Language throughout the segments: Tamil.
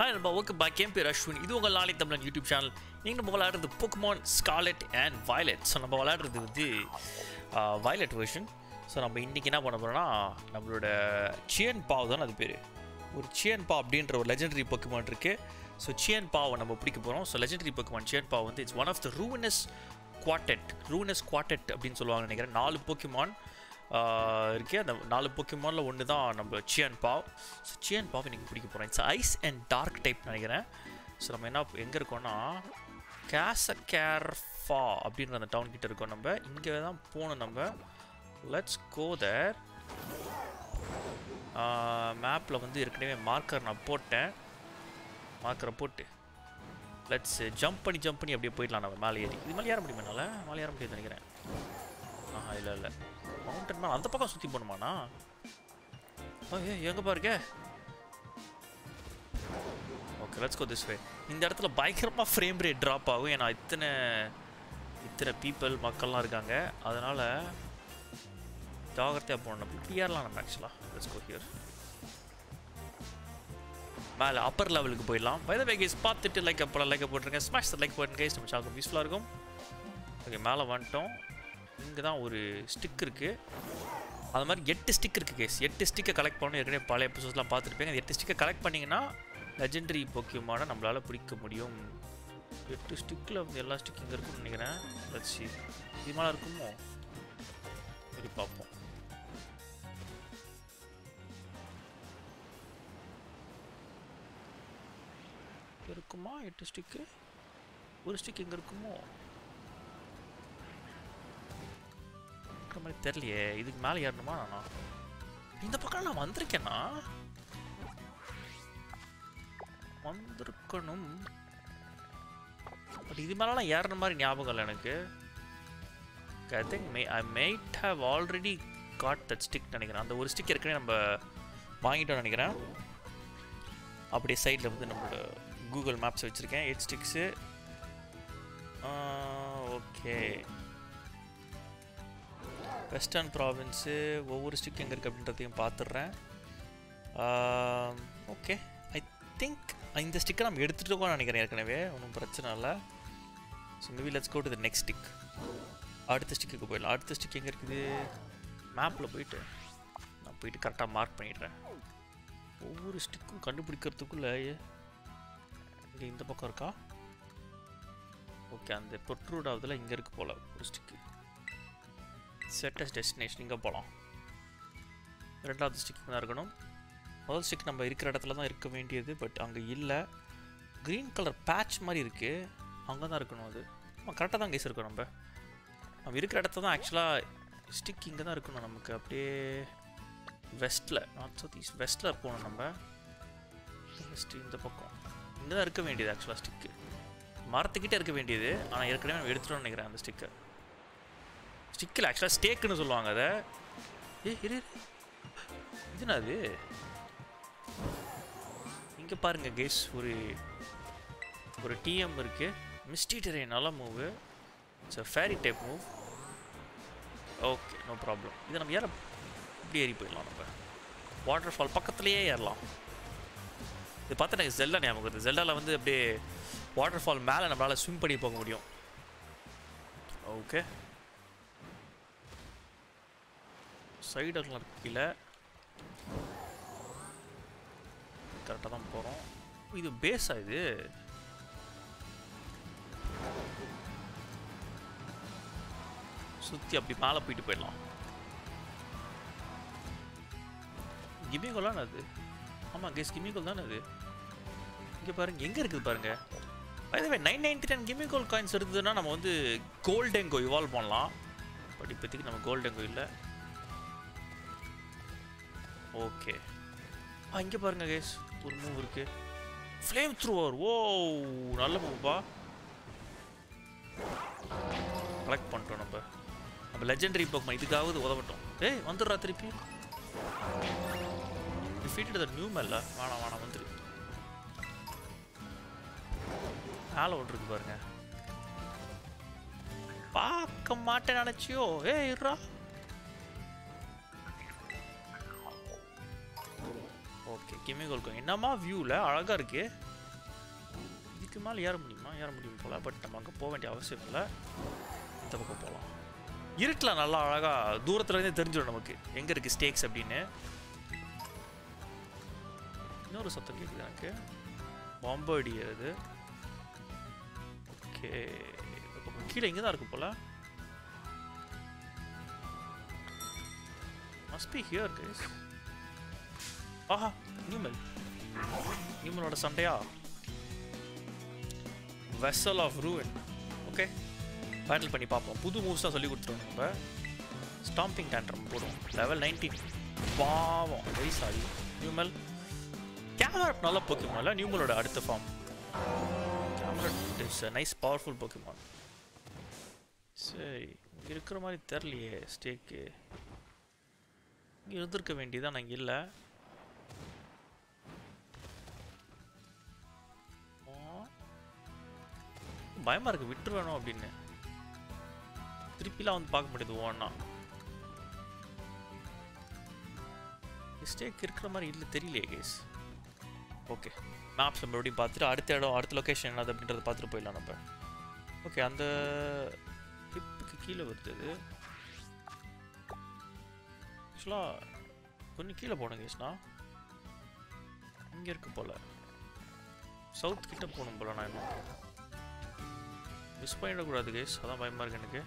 ஹாய் நம்ம ஓகே பாய் கேம் பேர் அஸ்வின் இது உங்கள் நாளை தமிழன் யூடியூப் சேனல் நீங்கள் நம்ம விளையாடுறது Pokemon scarlet and violet so நம்ம விளையாடுறது வந்து வயலட் வெர்ஷன் ஸோ நம்ம இன்றைக்கி என்ன பண்ண போகிறோம்னா நம்மளோட சியன் பாவ் தான் அது பேர். ஒரு சியன் பா அப்படின்ற ஒரு லெஜெண்டரி பொக்குமான் இருக்குது ஸோ சியன் பாவை நம்ம பிடிக்க போகிறோம் so legendary Pokemon Chien Pao வந்து it's one of the ruinous quartet ruinous quartet அப்படின்னு சொல்லுவாங்க நினைக்கிறேன். நாலு பொக்குமான் இருக்கே. அந்த நாலு பொக்கிமானில் ஒன்று தான் நம்ம Chien Pao so Chien Pao எனக்கு பிடிக்க போகிறேன் it's ice and dark type நினைக்கிறேன். ஸோ நம்ம என்ன எங்கே இருக்கோம்னா கேச கேர்ஃபா அப்படின்ற அந்த டவுன் கிட்ட இருக்கோம் நம்ம. இங்கே தான் போகணும் நம்ம. லெட்ஸ் கோ தேர் மேப்பில் வந்து ஏற்கனவே மார்க்கர் நான் போட்டேன். மார்க்கரை போட்டு. லெட்ஸ் ஜம்ப் பண்ணி ஜம்ப் பண்ணி அப்படியே போயிடலாம் நம்ம மேலே ஏறி. இது மேலே ஏற முடியுமா என்னால்? மேலே ஏற முடியும்னு நினைக்கிறேன். ஆஹா இல்லை இல்லை. மவுண்டன் மேலே அந்த பக்கம் சுற்றி போகணுமாண்ணா? ஏ எங்கே பாருங்க okay let's go this way இந்த இடத்துல பயங்கரமாக ஃப்ரேம் ரேட் ட்ராப் ஆகும். ஏன்னா இத்தனை இத்தனை பீப்புள் மக்கள்லாம் இருக்காங்க. அதனால் ஜாகிரதையாக போகணும். இப்படி ஏறலாம் நம்ம ஆக்சுவலாக லெட்ஸ் கோ ஹியர் மேலே அப்பர் லெவலுக்கு போயிடலாம். பை வேகேஸ் பார்த்துட்டு லைக் அப்போ லைக் போட்டுருங்க. ஸ்மாஷ் லைக் போட்டுருங்க நம்ம சாக்கு யூஸ்ஃபுல்லாக இருக்கும். ஓகே மேலே வந்துட்டோம். இங்கே தான் ஒரு ஸ்டிக் இருக்குது அது மாதிரி எட்டு ஸ்டிக் இருக்குது கேஸ் எட்டு ஸ்டிக்கை கலெக்ட் பண்ணணும். ஏற்கனவே பழைய எபிசோட்ஸ்லாம் பார்த்துருப்பேங்க. எட்டு ஸ்டிக்கை கலெக்ட் பண்ணிங்கன்னா லெஜெண்டரி போக்கியமான நம்மளால் பிடிக்க முடியும். எட்டு ஸ்டிக்கில் வந்து எல்லா ஸ்டிக் இங்கே இருக்குன்னு நினைக்கிறேன். வச்சு இது இருக்குமோ? சரி பார்ப்போம். இருக்குமா? எட்டு ஸ்டிக்கு ஒரு ஸ்டிக் எங்கே இருக்குமோ? இருக்கிற மாதிரி தெரியலையே. இதுக்கு மேலே ஏறணுமா? நானா இந்த பக்கம் நான் வந்திருக்கேனா? வந்திருக்கணும். பட் இது மேலாம் ஏறின மாதிரி ஞாபகம் இல்லை எனக்கு. I think may I might have already got that stick நினைக்கிறேன். அந்த ஒரு ஸ்டிக் ஏற்கனவே நம்ம வாங்கிட்டோம் நினைக்கிறேன். அப்படியே சைடில் வந்து நம்மளோட கூகுள் மேப்ஸ் வச்சுருக்கேன். Eight sticks okay western province ஒவ்வொரு ஸ்டிக் எங்கே இருக்குது அப்படின்றதையும் பார்த்துட்றேன். ஓகே ஐ திங்க் இந்த ஸ்டிக்கை நம்ம எடுத்துகிட்டு நினைக்கிறேன் ஏற்கனவே. ஒன்றும் பிரச்சனை இல்லை. So maybe let's go to the next stick அடுத்த ஸ்டிக்கு போயிடலாம். அடுத்த ஸ்டிக் எங்கே இருக்குது? மேப்பில் போயிட்டு நான் போயிட்டு கரெக்டாக மார்க் பண்ணிடுறேன். ஒவ்வொரு ஸ்டிக்கும் கண்டுபிடிக்கிறதுக்குள்ளே இங்கே இந்த பக்கம் இருக்கா? ஓகே அந்த பொட்ரூட் ஆகுதுல இங்கே இருக்குது போல் ஒரு ஸ்டிக்கு செட்டஸ்ட் டெஸ்டினேஷன் இங்கே போகலாம் ரெண்டாவது ஸ்டிக் தான் இருக்கணும். முதல் ஸ்டிக் நம்ம இருக்கிற இடத்துல தான் இருக்க வேண்டியது பட் அங்கே இல்லை. க்ரீன் கலர் பேட்ச் மாதிரி இருக்குது அங்கே தான் இருக்கணும் அது. ஆமாம் கரெக்டாக தான் கேஸ் இருக்கோம் நம்ம. நம்ம இருக்கிற இடத்துல தான் ஆக்சுவலாக ஸ்டிக் இங்கே தான் இருக்கணும் நமக்கு. அப்படியே வெஸ்ட்டில் நார்த் சவுத் ஈஸ்ட் வெஸ்ட்டில் போகணும் நம்ம. வெஸ்ட் இந்த பக்கம். இங்கே தான் இருக்க வேண்டியது ஆக்சுவலாக ஸ்டிக்கு மரத்துக்கிட்டே இருக்க வேண்டியது. ஆனால் ஏற்கனவே நம்ம எடுத்துட்டோம்னு நினைக்கிறேன் அந்த ஸ்டிக்கை ஸ்டிக்கில் ஆக்சுவலாக ஸ்டேக்குன்னு சொல்லுவாங்க அதை. ஏ இரு இதுனா அது? இங்கே பாருங்கள் கேஸ் ஒரு ஒரு டிஎம் இருக்குது மிஸ்டி டெரேன் நல்ல move it's a fairy type move okay no problem இதை நம்ம ஏற இப்படி ஏறி போயிடலாம் நம்ம. வாட்டர் ஃபால் பக்கத்துலேயே ஏறலாம். இது பார்த்தா எனக்கு ஜெல்லா ஞாபகம் வருது. ஜெல்லாவில் வந்து அப்படியே வாட்டர் ஃபால் மேலே நம்மளால் ஸ்விம் பண்ணி போக முடியும். ஓகே சைடெல்லாம் கீழே. கரெக்டாக தான் போகிறோம் இது பேஸா இது? சுற்றி அப்படி மேலே போயிட்டு போயிடலாம். கிமிகோல் தானே அது? ஆமாம் கேஸ் கிமிகோல் தானே அது? இங்கே பாருங்க எங்கே இருக்குது பாருங்கள் அதுவே nine ninety ten Gimmighoul coins இருந்ததுன்னா நம்ம வந்து கோல்டெங்கோ இவால்வ் பண்ணலாம். பட் இப்போதைக்கு நம்ம கோல்டெங்கோ இல்லை. ஓகே ஆ இங்கே பாருங்க கேஸ் ஒரு மூவ் இருக்கு. ஃப்ளேம் த்ரூவர் ஓ நல்ல மூவ்ப்பா கலெக்ட் பண்ணிட்டோம் நம்ம. நம்ம லெஜெண்டரி போக்மா இதுக்காவது உதவட்டும். ஏய் வந்துடுறா திருப்பி. டிஃபீட்டட் த நியூ மெல்ல வேணாம் வேணாம் வந்துரு. மேலே ஒன்று இருக்கு பாருங்க. பார்க்க மாட்டேன் நினச்சியோ? ஏ இருறா ஓகே கிமி கோல்கோ என்னம்மா வியூவில் அழகாக இருக்குது இதுக்கு மேலே ஏற முடியுமா? ஏற முடியும் போல பட் நம்ம அங்கே போக வேண்டிய அவசியம் இல்லை. இந்த பக்கம் போகலாம் இருட்டில் நல்லா அழகாக தூரத்துலேருந்தே தெரிஞ்சிடும் நமக்கு. எங்கே இருக்குது ஸ்டேக்ஸ் அப்படின்னு. இன்னொரு சத்தம் கேட்குது எனக்கு. பாம்பு அடிக்கிறது ஓகே கீழே இங்கே தான் இருக்கு போல. மஸ்ட் பி ஹியர் கைஸ் ஆஹா நியூமல் நியூமலோட சண்டையா? Vessel of ruin okay battle பண்ணி பார்ப்போம். புது மூவ்ஸ் தான் சொல்லி கொடுத்துருவோம் நம்ம. ஸ்டாம்பிங் டேண்ட்ரம் போடுவோம். லெவல் நைன்டீன் பாவம். வெரி சாரி நியூமல் கேமரா நல்ல போக்கிமான்ல நியூமலோட அடுத்த form camera is nice powerful Pokemon சரி இருக்கிற மாதிரி தெரிலையே ஸ்டேக்கு இங்கே இருந்திருக்க வேண்டியதான் நான் இல்லை. பயமாக இருக்குது விட்டு வேணும் அப்படின்னு. திருப்பிலாம் வந்து பார்க்க முடியுது ஓன்னா. மிஸ்டேக் இருக்கிற மாதிரி இல்லை தெரியலையே கேஸ் ஓகே மேப்ஸ் மறுபடியும் பார்த்துட்டு அடுத்த இடம் அடுத்த லொக்கேஷன் என்னது அப்படின்றத பார்த்துட்டு போயிடலாம் நம்ம. ஓகே அந்த ஹிப்புக்கு கீழே வருது. ஆக்சுவலாக கொஞ்சம் கீழே போகணும் கேஸ்னா இங்கே இருக்கு போல. சவுத் கிட்ட போகணும் போல நான் இன்னும். மிஸ் பண்ணிடக்கூடாது கேஸ் அதான் பயமாக இருக்கு எனக்கு.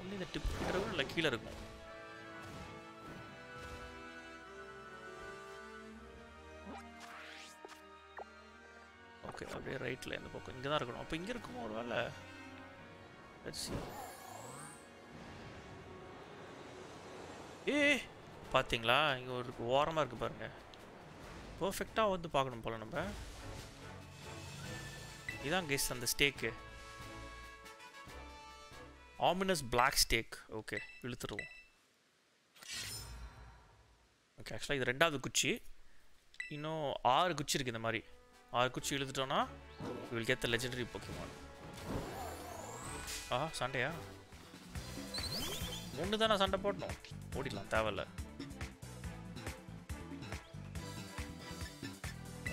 ஒன்லி இந்த டிப் இல்லை கீழே இருக்கும். ஓகே அப்படியே ரைட்டில் இந்த பக்கம் இங்கே தான் இருக்கணும். அப்போ இங்கே இருக்குமோ ஒரு வேலை ஏ பார்த்தீங்களா இங்கே ஒரு ஓரமாக இருக்குது பாருங்கள் பர்ஃபெக்டாக வந்து பார்க்கணும் போல் நம்ம. இதான் கெஸ் அந்த ஸ்டேக்கு ஆமினஸ் பிளாக் ஸ்டேக் ஓகே இழுத்துருவோம். ஓகே ஆக்சுவலாக இது ரெண்டாவது குச்சி. இன்னும் ஆறு குச்சி இருக்குது இந்த மாதிரி. ஆறு குச்சி இழுத்துட்டோன்னா will get the legendary Pokemon ஆஹா சண்டையா? ஒன்று தானே சண்டை போடணும். ஓடிடலாம் தேவையில்ல.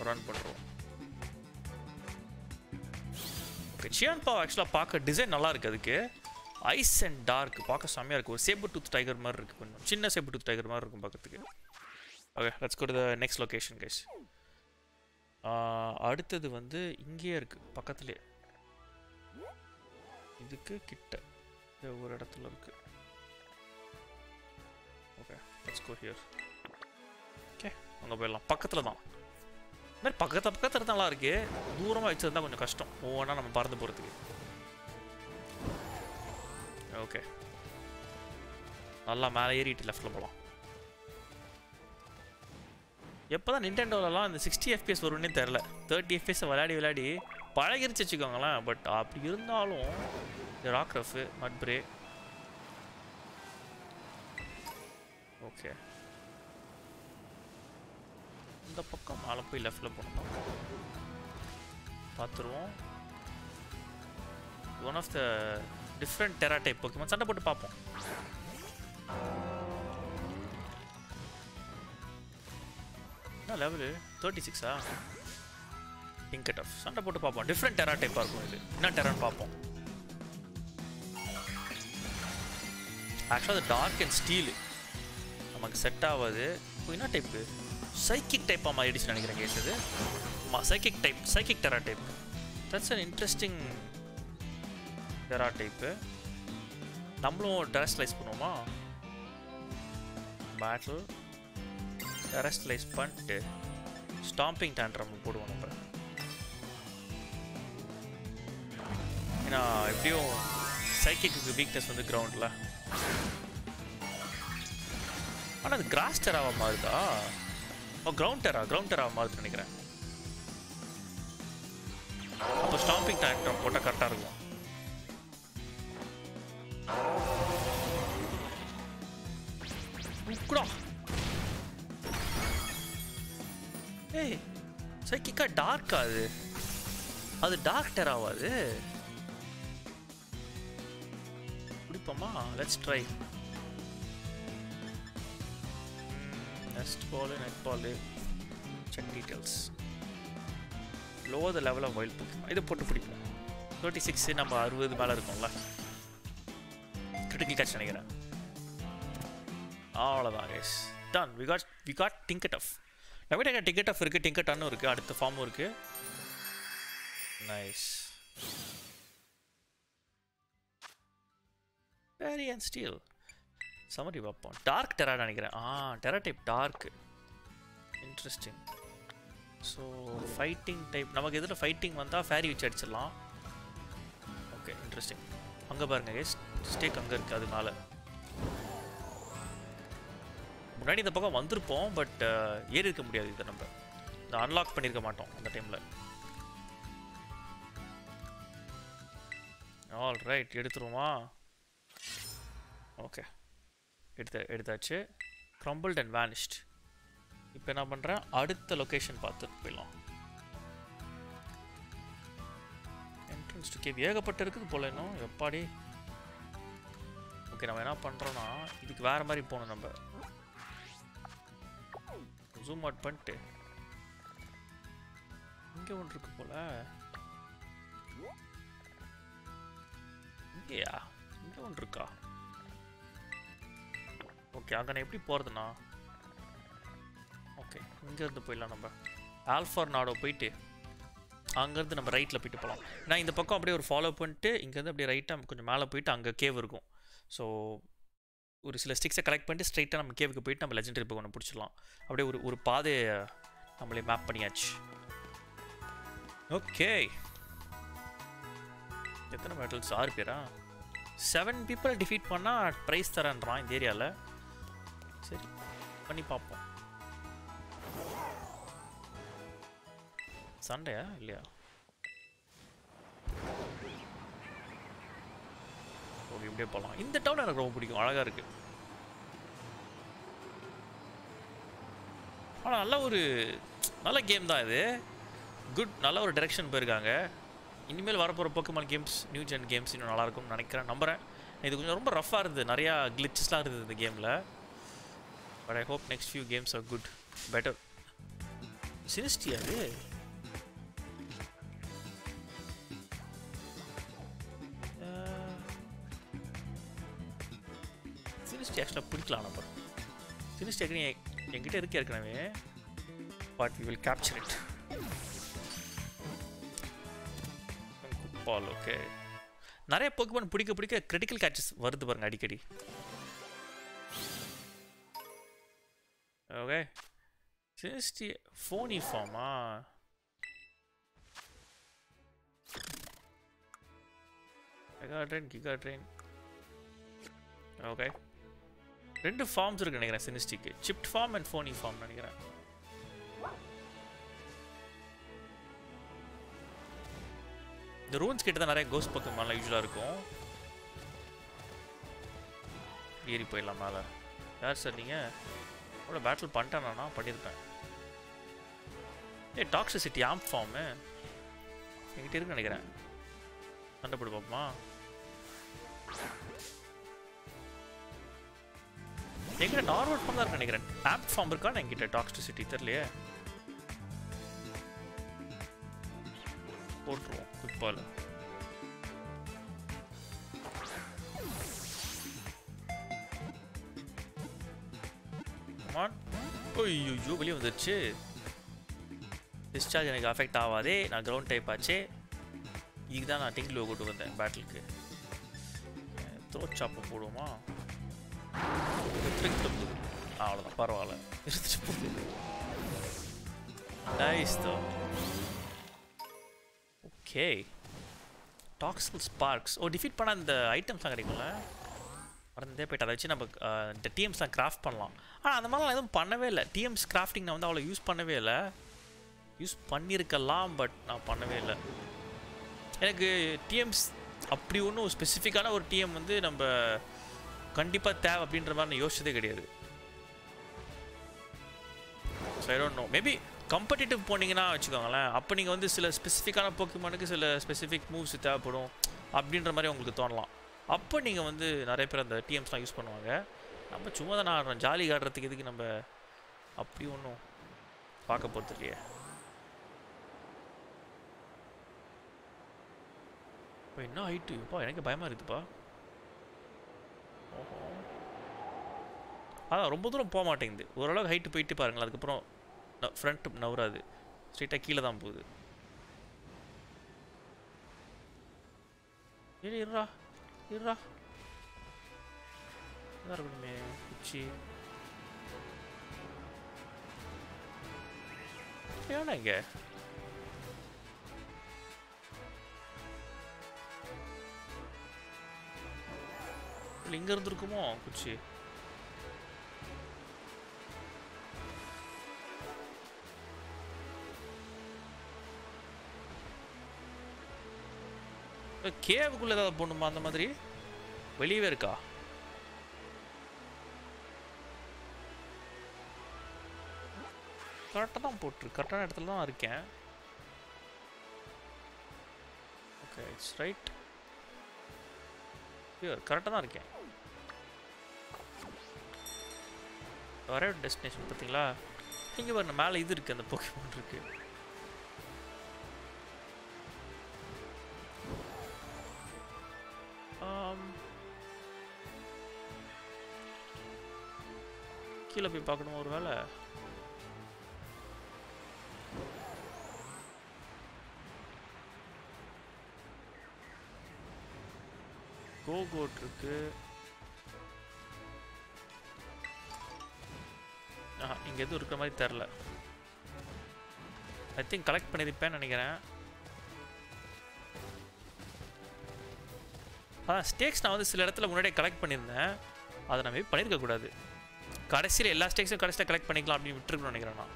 ரன் பண்ணுறோம் ஓகே சியான் பாவ் ஆக்சுவலாக பார்க்க டிசைன் நல்லா இருக்கு அதுக்கு. ஐஸ் அண்ட் டார்க் பார்க்க செம்மையாக இருக்குது ஒரு சேபர் டூத் டைகர் மாதிரி இருக்குது கொஞ்சம். சின்ன சேபர் டூத் டைகர் மாதிரி இருக்கும் பார்க்கறதுக்கு. Okay let's go the next location guys அடுத்தது வந்து இங்கேயே இருக்குது பக்கத்துலேயே இதுக்கு கிட்ட. ஒரு இடத்துல இருக்குது okay let's go here okay அங்கே போயிடலாம். பக்கத்தில் தான். மாதிரி பக்கத்து பக்கத்தில் நல்லா இருக்கு தூரமாக வச்சிருந்தா கொஞ்சம் கஷ்டம். ஒவ்வொன்றா நம்ம பறந்து போகிறதுக்கு ஓகே. நல்லா மேலே ஏறிட்டு லெஃப்டில் போகலாம் எப்போ தான் நிண்டெண்டோலலாம் இந்த சிக்ஸ்டி எஃபிஎஸ் வரும்னே தெரில தேர்ட்டி எஃபிஎஸ் விளையாடி விளையாடி பழகிருச்சு வச்சுக்கோங்களேன். பட் அப்படி இருந்தாலும் இந்த ராக் ரஃபு மட் பிரே ஓகே இந்த பக்கம் மேலே போய் லெஃப்டில் போனோம் பார்த்துருவோம். One of the different Tera type okay சண்டை போட்டு பார்ப்போம். என்ன லெவலு தேர்ட்டி சிக்ஸா இங்கட் ஆஃப் சண்டை போட்டு பார்ப்போம். டிஃப்ரெண்ட் டெரா டைப்பாக இருக்கும் இது. என்ன டெரான்னு பார்ப்போம்? ஆக்சுவலாக அது டார்க் அண்ட் ஸ்டீலு நமக்கு செட் ஆகாது. என்ன டைப்பு சைக்கிக் டைப்பாக மாறிடுச்சு நினைக்கிறேன் கேஸ் அது psychic type psychic tera type that's an interesting tera type நம்மளும் டெரஸ்டலைஸ் பண்ணுவோமா? பேட்டில் டெரஸ்டலைஸ் பண்ணிட்டு ஸ்டாம்பிங் டேண்ட்ரம் போடுவோம் நம்ம. ஏன்னா எப்படியும் சைக்கிக்கு வீக்னஸ் வந்து கிரவுண்டில் ஆனால் அது கிராஸ் டெராவாக மாறுதா? Oh ground Tera ground Tera மாதிரி நினைக்கிறேன். அப்போ ஸ்டாம்பிங் டேண்ட்ரம் போட்டால் கரெக்டாக இருக்கும். உக்குடா ஏய் சைக்கிக்கா டார்க்கா அது? அது டார்க் டெராவா அது? பிடிப்போமா let's try next ball net ball check details low the level of wild book இதை போட்டு பிடிப்போம். தேர்ட்டி சிக்ஸு நம்ம அறுபது மேலே இருக்கோம்ல. கிரிட்டிக்கல் கேட்ச் நினைக்கிறேன். அவ்வளோதான் guess done we got we got Tinkatuff நம்மகிட்ட டிக்கெட் ஆஃப் இருக்குது டிங்கட் அன்னும் இருக்குது அடுத்த ஃபார்மும் இருக்குது nice fairy and steel summary பார்ப்போம். டார்க் டெரா நினைக்கிறேன். ஆ Tera type dark interesting so fighting type நமக்கு எதில் ஃபைட்டிங் வந்தால் ஃபேரி வச்சு அடிச்சிடலாம். ஓகே இன்ட்ரெஸ்டிங் அங்கே பாருங்க கேஸ் ஸ்டேக் அங்கே இருக்குது அதனால முன்னாடி இந்த பக்கம் வந்திருப்போம் பட் ஏறி இருக்க முடியாது இதை நம்ம. இந்த அன்லாக் பண்ணியிருக்க மாட்டோம் அந்த டைமில் ஆல் ரைட் எடுத்துருவோமா? ஓகே எடுத்து எடுத்தாச்சு. க்ரம்பிள்ட் அண்ட் வேனிஷ்ட் இப்போ என்ன பண்ணுறேன் அடுத்த லொக்கேஷன் பார்த்துட்டு போயிடலாம். என்ட்ரன்ஸ் டு கேவ் ஏகப்பட்ட இருக்குது போல இன்னும். எப்பாடி? ஓகே நம்ம என்ன பண்ணுறோன்னா இதுக்கு வேறு மாதிரி போகணும் நம்ம. ஜூம் அவுட் பண்ணிட்டு. இங்கே ஒன்று இருக்கு போல. இங்கேயா? இங்கே ஒன்று இருக்கா? ஓகே அங்கே நான் எப்படி போகிறதுண்ணா ஓகே இங்கேருந்து போயிடலாம் நம்ம. ஆல்ஃபார் நாடோ போயிட்டு அங்கேருந்து நம்ம ரைட்டில் போயிட்டு போகலாம் நான் இந்த பக்கம் அப்படியே ஒரு ஃபாலோ பண்ணிட்டு இங்கேருந்து அப்படியே ரைட்டாக கொஞ்சம் மேலே போயிட்டு அங்கே கேவ் இருக்கும். ஸோ ஒரு சில ஸ்டிக்ஸை கலெக்ட் பண்ணிட்டு ஸ்ட்ரைட்டாக நம்ம கேவுக்கு போயிட்டு நம்ம லெஜெண்டரி புக் ஒன்று பிடிச்சிடலாம். அப்படியே ஒரு ஒரு பாதையை நம்மளே மேப் பண்ணியாச்சு. ஓகே எத்தனை பேட்டில்ஸ் ஆறு பேரா? செவன் பீப்புளை டிஃபீட் பண்ணால் ப்ரைஸ் தரேன்றான் இந்த ஏரியாவில் சரி பண்ணி பார்ப்போம். சண்டையா இல்லையா? ஓகே இப்படியே போகலாம் இந்த டவுன் எனக்கு ரொம்ப பிடிக்கும். அழகாக இருக்குது ஆனால் நல்ல ஒரு நல்ல கேம் தான் இது. குட் நல்ல ஒரு டெரெக்ஷன் போயிருக்காங்க. இனிமேல் வரப்போகிற Pokemon games new gen games இன்னும் நல்லாயிருக்கும்னு நினைக்கிறேன் நம்புகிறேன் இது கொஞ்சம் ரொம்ப ரஃப்பாக இருந்தது. நிறையா கிளிச்சஸ்லாம் இருந்தது இந்த கேமில் but I hope next few games are good better Sinistea அது சினிஸ்டி ஆக்சுவலாக பிடிக்கலாம் நம்ம சினிஸ்டி ஏற்கனவே என்கிட்ட இருக்கு ஏற்கனவே. But we will capture it ball okay நிறைய போக்குமான் பிடிக்க பிடிக்க கிரிட்டிக்கல் கேட்சஸ் வருது பாருங்க அடிக்கடி. Okay Sinistea phony pharma mega drain giga drain okay ரெண்டு ஃபார்ம்ஸ் இருக்கு நினைக்கிறேன் சினிஸ்டிக்கு சிப்ட் ஃபார்ம் அண்ட் ஃபோனி ஃபார்ம் நினைக்கிறேன். இந்த ரூன்ஸ் கிட்ட தான் நிறைய கோஸ் பக்கமெல்லாம் யூஸ்வலாக இருக்கும். ஏறி போயிடலாம் மேலே. யார் சார் நீங்கள் அவ்வளோ பேட்டில் பண்ணிட்டேனா பண்ணியிருப்பேன். ஏ டாக்ஸிசிட்டி ஆம்ப் ஃபார்மு என்கிட்ட இருக்குன்னு நினைக்கிறேன். கண்டுபிடி போட்டு பார்ப்போமா என்கிட்ட நார்மல் ஃபார்ம் தான் நினைக்கிறேன். ஆப் ஃபார்ம் இருக்கான்னு என்கிட்ட டாக்ஸிசிட்டி தெரியலையே. போட்டுருவோம். குட் கமான் ஐயோ வெளியே வந்துருச்சு. டிஸ்சார்ஜ் எனக்கு அஃபெக்ட் ஆகாதே நான் கிரவுண்ட் டைப் ஆச்சு. இதுக்கு தான் நான் டிங்கில் கொண்டு வந்தேன் பேட்டிலுக்கு த்ரோட் சாப்பை போடுவோமா? அவ்வளோதான் பரவாயில்ல. இருந்துச்சு போகுது நைஸ் தோ ஓகே டாக்ஸில் ஸ்பார்க்ஸ் ஓ டிஃபீட் பண்ண அந்த ஐட்டம்ஸ்லாம் கிடைக்கும்ல? மறந்தே போயிட்டு அதை வச்சு நம்ம அஹ், இந்த டிஎம்ஸ்லாம் கிராஃப்ட் பண்ணலாம். ஆனால் அந்த மாதிரிலாம் எதுவும் பண்ணவே இல்லை. டிஎம்ஸ் கிராஃப்டிங் நான் வந்து அவ்வளோ யூஸ் பண்ணவே இல்லை. யூஸ் பண்ணியிருக்கலாம் பட் நான் பண்ணவே இல்லை. எனக்கு டிஎம்ஸ் அப்படி ஒன்றும் ஸ்பெசிஃபிக்கான ஒரு டிஎம் வந்து நம்ம கண்டிப்பாக தேவை அப்படின்ற மாதிரி நான் யோசிச்சதே கிடையாது. So I don't know maybe competitive போனீங்கன்னா வச்சுக்கோங்களேன். அப்போ நீங்கள் வந்து சில ஸ்பெசிஃபிக்கான போக்கிமானுக்கு சில ஸ்பெசிஃபிக் மூவ்ஸ் தேவைப்படும். அப்படின்ற மாதிரி உங்களுக்கு தோணலாம். அப்போ நீங்கள் வந்து நிறைய பேர் அந்த டிஎம்ஸ்லாம் யூஸ் பண்ணுவாங்க. நம்ம சும்மா தான் ஆடுறோம். ஜாலி ஆடுறதுக்கு எதுக்கு நம்ம அப்படி ஒன்றும் பார்க்க போகிறது இல்லையே. இப்போ என்ன ஹைட்டு இப்போ எனக்கு பயமாக இருக்குதுப்பா. ஓஹோ. அதான் ரொம்ப தூரம் போக மாட்டேங்குது. ஓரளவுக்கு ஹைட்டு போயிட்டு பாருங்களேன். அதுக்கப்புறம் ஃப்ரண்ட் நவராது ஸ்ட்ரெயிட்டாக கீழே தான் போகுது. இரு இருடா. இருடா இதாக இருக்கணுமே குச்சி ஏன்னா இங்கே இல்லை இங்க இருந்திருக்குமோ குச்சி கேவுக்குள்ள ஏதாவது போடணுமா அந்த மாதிரி? வெளியவே இருக்கா? கரெக்டாக தான் போட்டிருக்கு கரெக்டான இடத்துல தான் இருக்கேன். ஓகே இட்ஸ் ரைட் பியூர் கரெக்டாக தான் இருக்கேன். வர டெஸ்டினேஷன் பார்த்தீங்களா இங்கே பாருங்க மேலே இது இருக்குது அந்த போக்கிமான் இருக்குது Um, கீழே போய் பார்க்கணும் ஒரு வேளை. கோகோட் இருக்கு. ஆஹா இங்க எதுவும் இருக்கிற மாதிரி தெரில ஐ திங்க் கலெக்ட் பண்ணியிருப்பேன்னு நினைக்கிறேன். ஆ ஸ்டேக்ஸ் நான் வந்து சில இடத்துல முன்னாடியே கலெக்ட் பண்ணியிருந்தேன். அதை நான் maybe பண்ணியிருக்க கூடாது. கடைசியில் எல்லா ஸ்டேக்ஸும் கடைசியில் கலெக்ட் பண்ணிக்கலாம் அப்படின்னு விட்டுருக்கணும்னு நினைக்கிறேன் நான்.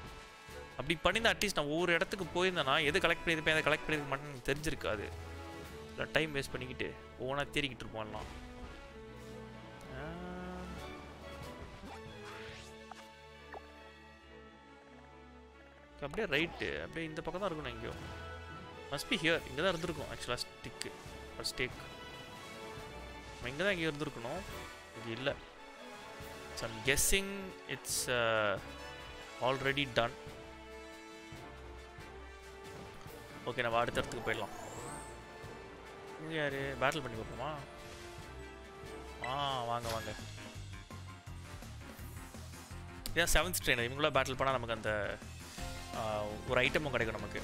அப்படி பண்ணியிருந்தா அட்லீஸ்ட் நான் ஒவ்வொரு இடத்துக்கு போயிருந்தேன்னா எது கலெக்ட் பண்ணியிருப்பேன் எதை கலெக்ட் பண்ணியிருக்க மாட்டேன்னு தெரிஞ்சிருக்காது. இல்லை டைம் வேஸ்ட் பண்ணிக்கிட்டு ஓனாக தேடிக்கிட்டு இருப்போம்லாம் அப்படியே ரைட்டு அப்படியே இந்த பக்கம் தான் இருக்கணும் எங்கேயோ. மஸ்ட் பி ஹியர் இங்கே தான் இருந்திருக்கும் ஆக்சுவலாக ஸ்டிக்கு ஸ்டேக் இங்கே தான் இங்கே இருந்திருக்கணும். இங்கே இல்லை. So I'm guessing it's already done okay நம்ம அடுத்த இடத்துக்கு போயிடலாம். இங்கே யார்? பேட்டில் பண்ணி பார்ப்போமா? ஆ வாங்க வாங்க. இதான் செவன்த் ட்ரெயின் இவங்கள பேட்டில் பண்ணால் நமக்கு அந்த uh, ஒரு ஐட்டமும் கிடைக்கும் நமக்கு.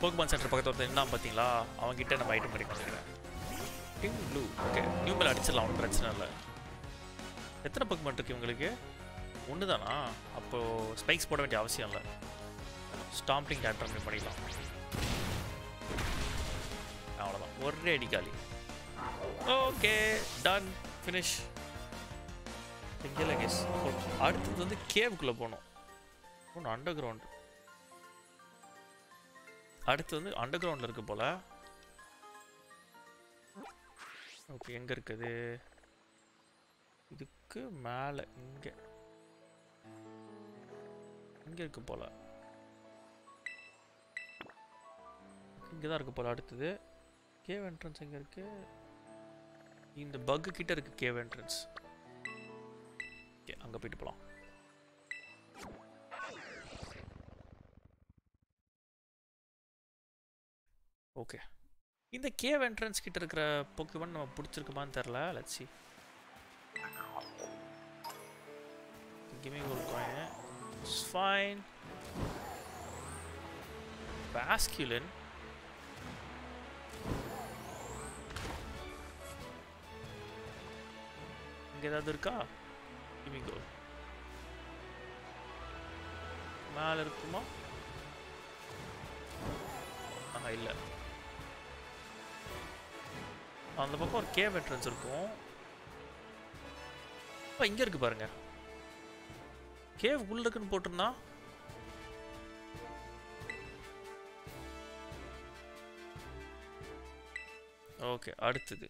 போக்குமான் சென்டர் பக்கத்தில் ஒருத்தர் என்ன பார்த்தீங்களா அவங்ககிட்ட நம்ம ஐட்டம் கிடைக்கும் நினைக்கிறேன் பிங்க் ப்ளூ ஓகே நியூ மேல் அடிச்சிடலாம் ஒன்றும் பிரச்சனை இல்லை. எத்தனை போக்குமான் இருக்கு இவங்களுக்கு? ஒன்று தானா அப்போது ஸ்பைக்ஸ் போட வேண்டிய அவசியம் இல்லை. ஸ்டாம்பிங் டேட்டர் பண்ணிக்கலாம் அவ்வளோதான் ஒரே அடிக்காலி ஓகே டன் ஃபினிஷ் எங்கேல கேஸ் அடுத்தது வந்து கேவுக்குள்ளே போகணும். ஒன்று அண்டர் கிரவுண்ட் அடுத்து வந்து அண்டர் கிரவுண்டில் இருக்குது போல். ஓகே எங்கே இருக்குது? இதுக்கு மேலே இங்கே. இங்கே இருக்குது போல். இங்கே தான் இருக்குது போல் அடுத்தது. கேவ் என்ட்ரன்ஸ் எங்கே இருக்குது இந்த பக்கு கிட்ட இருக்குது கேவ் என்ட்ரன்ஸ் ஓகே அங்கே போயிட்டு போகலாம் ஓகே இந்த கேவ் என்ட்ரன்ஸ் கிட்ட இருக்கிற போக்கிமான் நம்ம பிடிச்சிருக்குமான்னு தெரில லட்சி கிமி me ஒரு coin. It's ஏதாவது இருக்கா? கிமி கோல் மேலே இருக்குமா? ஆ இல்லை. அந்த பக்கம் ஒரு கேவ் என்ட்ரன்ஸ் இருக்கும். இப்போ இங்கே இருக்கு பாருங்க. கேவ் உள்ள இருக்குன்னு போட்டிருந்தா? ஓகே அடுத்தது.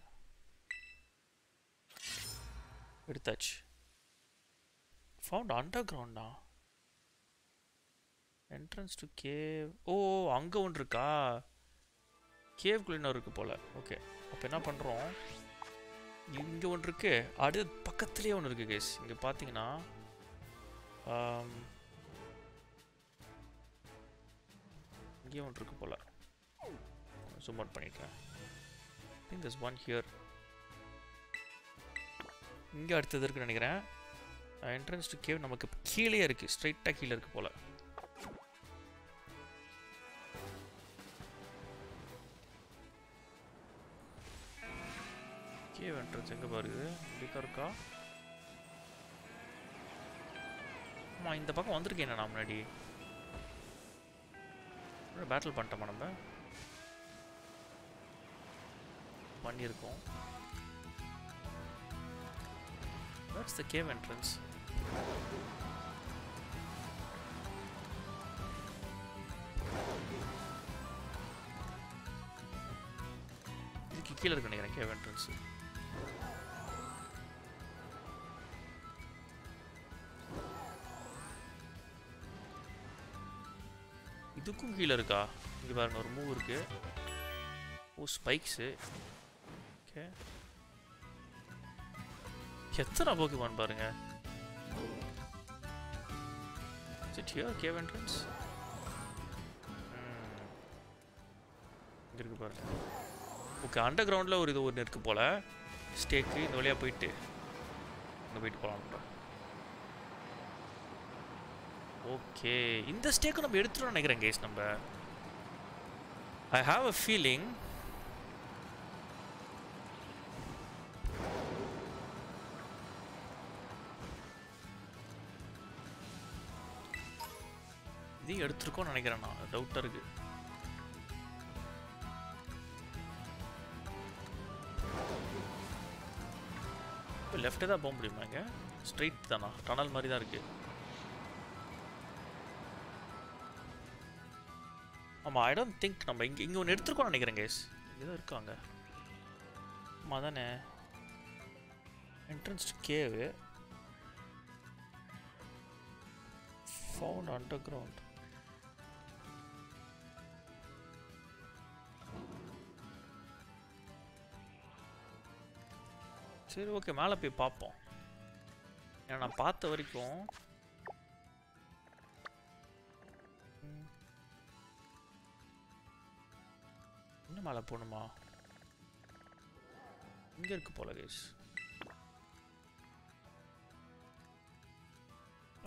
எடுத்தாச்சு. ஃபவுண்ட் அண்டர் கிரவுண்டா என்ட்ரன்ஸ் டு கேவ் ஓ அங்கே ஒன்று இருக்கா? கேவ்குள்ள இன்னும் இருக்கு போல. ஓகே அப்போ என்ன பண்ணுறோம் இங்கே ஒன்று இருக்கு. அடுத்து பக்கத்துலேயே ஒன்று இருக்கு கேஸ் இங்கே பார்த்தீங்கன்னா இங்கே ஒன்று இருக்கு போல. ஜூம் அவுட் பண்ணியிருக்கேன் திங்க் திஸ் ஒன் ஹியர் இங்கே அடுத்தது இருக்குன்னு நினைக்கிறேன். என்ட்ரன்ஸ் டு கேவ் நமக்கு கீழே இருக்குது ஸ்ட்ரைட்டாக கீழே இருக்குது போல். கேவ் என்ட்ரன்ஸ் எங்கே பாருது இப்படிக்கா இருக்கா? ஆமாம் இந்த பக்கம் வந்திருக்கேன் நான் முன்னாடி. பேட்டில் பண்ணிட்டோமா நம்ம? பண்ணியிருக்கோம். That's the cave entrance. இதுக்கு கீழே இருக்கு நினைக்கிறேன் கேவ் என்ட்ரன்ஸ் இதுக்கும் கீழே இருக்கா? இங்கே பாருங்க ஒரு மூவ் இருக்கு. ஓ ஸ்பைக்ஸு ஓகே எத்தனை போக்கிமான் பாருங்க. இட் ஹியர் கேவ் என்ட்ரன்ஸ் இங்கே இருக்கு பாருங்க. ஓகே அண்டர் கிரவுண்டில் ஒரு இது ஒன்று இருக்குது போல. ஸ்டேக்கு இந்த வழியாக போயிட்டு இங்கே போயிட்டு போகலாம் ஓகே இந்த ஸ்டேக்கு நம்ம எடுத்துட்டோம்னு நினைக்கிறேன் கேஸ் நம்ம. ஐ ஹாவ் அ ஃபீலிங் இதையும் எடுத்துருக்கோம்னு நினைக்கிறேன் நான். டவுட்டாக இருக்குது லெஃப்ட்டு தான் போக முடியுமா இங்கே? ஸ்ட்ரைட் தானா? டனல் மாதிரி தான் இருக்குது ஆமாம் ஐ டோன்ட் திங்க் நம்ம இங்கே இங்கே ஒன்று எடுத்துருக்கோம்னு நினைக்கிறேன் கேஸ் இங்கே தான் இருக்காங்க. ஆமாம் தானே entrance cave found under ground சரி ஓகே மேலே போய் பார்ப்போம். ஏன்னா நான் பார்த்த வரைக்கும் இன்னும் மேலே போகணுமா? இங்கே இருக்கு போல கேஸ்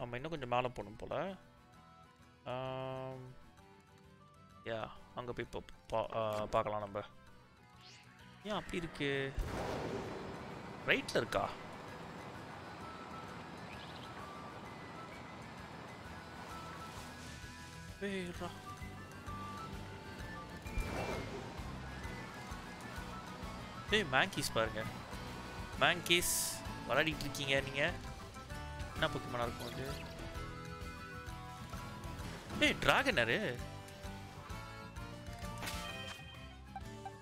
ஆமாம் இன்னும் கொஞ்சம் மேலே போகணும் போல். யா அங்கே போய் பா பார்க்கலாம் நம்ம. ஏன் அப்படி இருக்குது ரைட்டில் இருக்கா வேறா ஏய் மேங்கீஸ் பாருங்க. மேங்கீஸ் விளையாடிட்டு இருக்கீங்க நீங்கள் என்ன பொக்கிமானா இருக்கும் அது? ஏய் டிராகனரு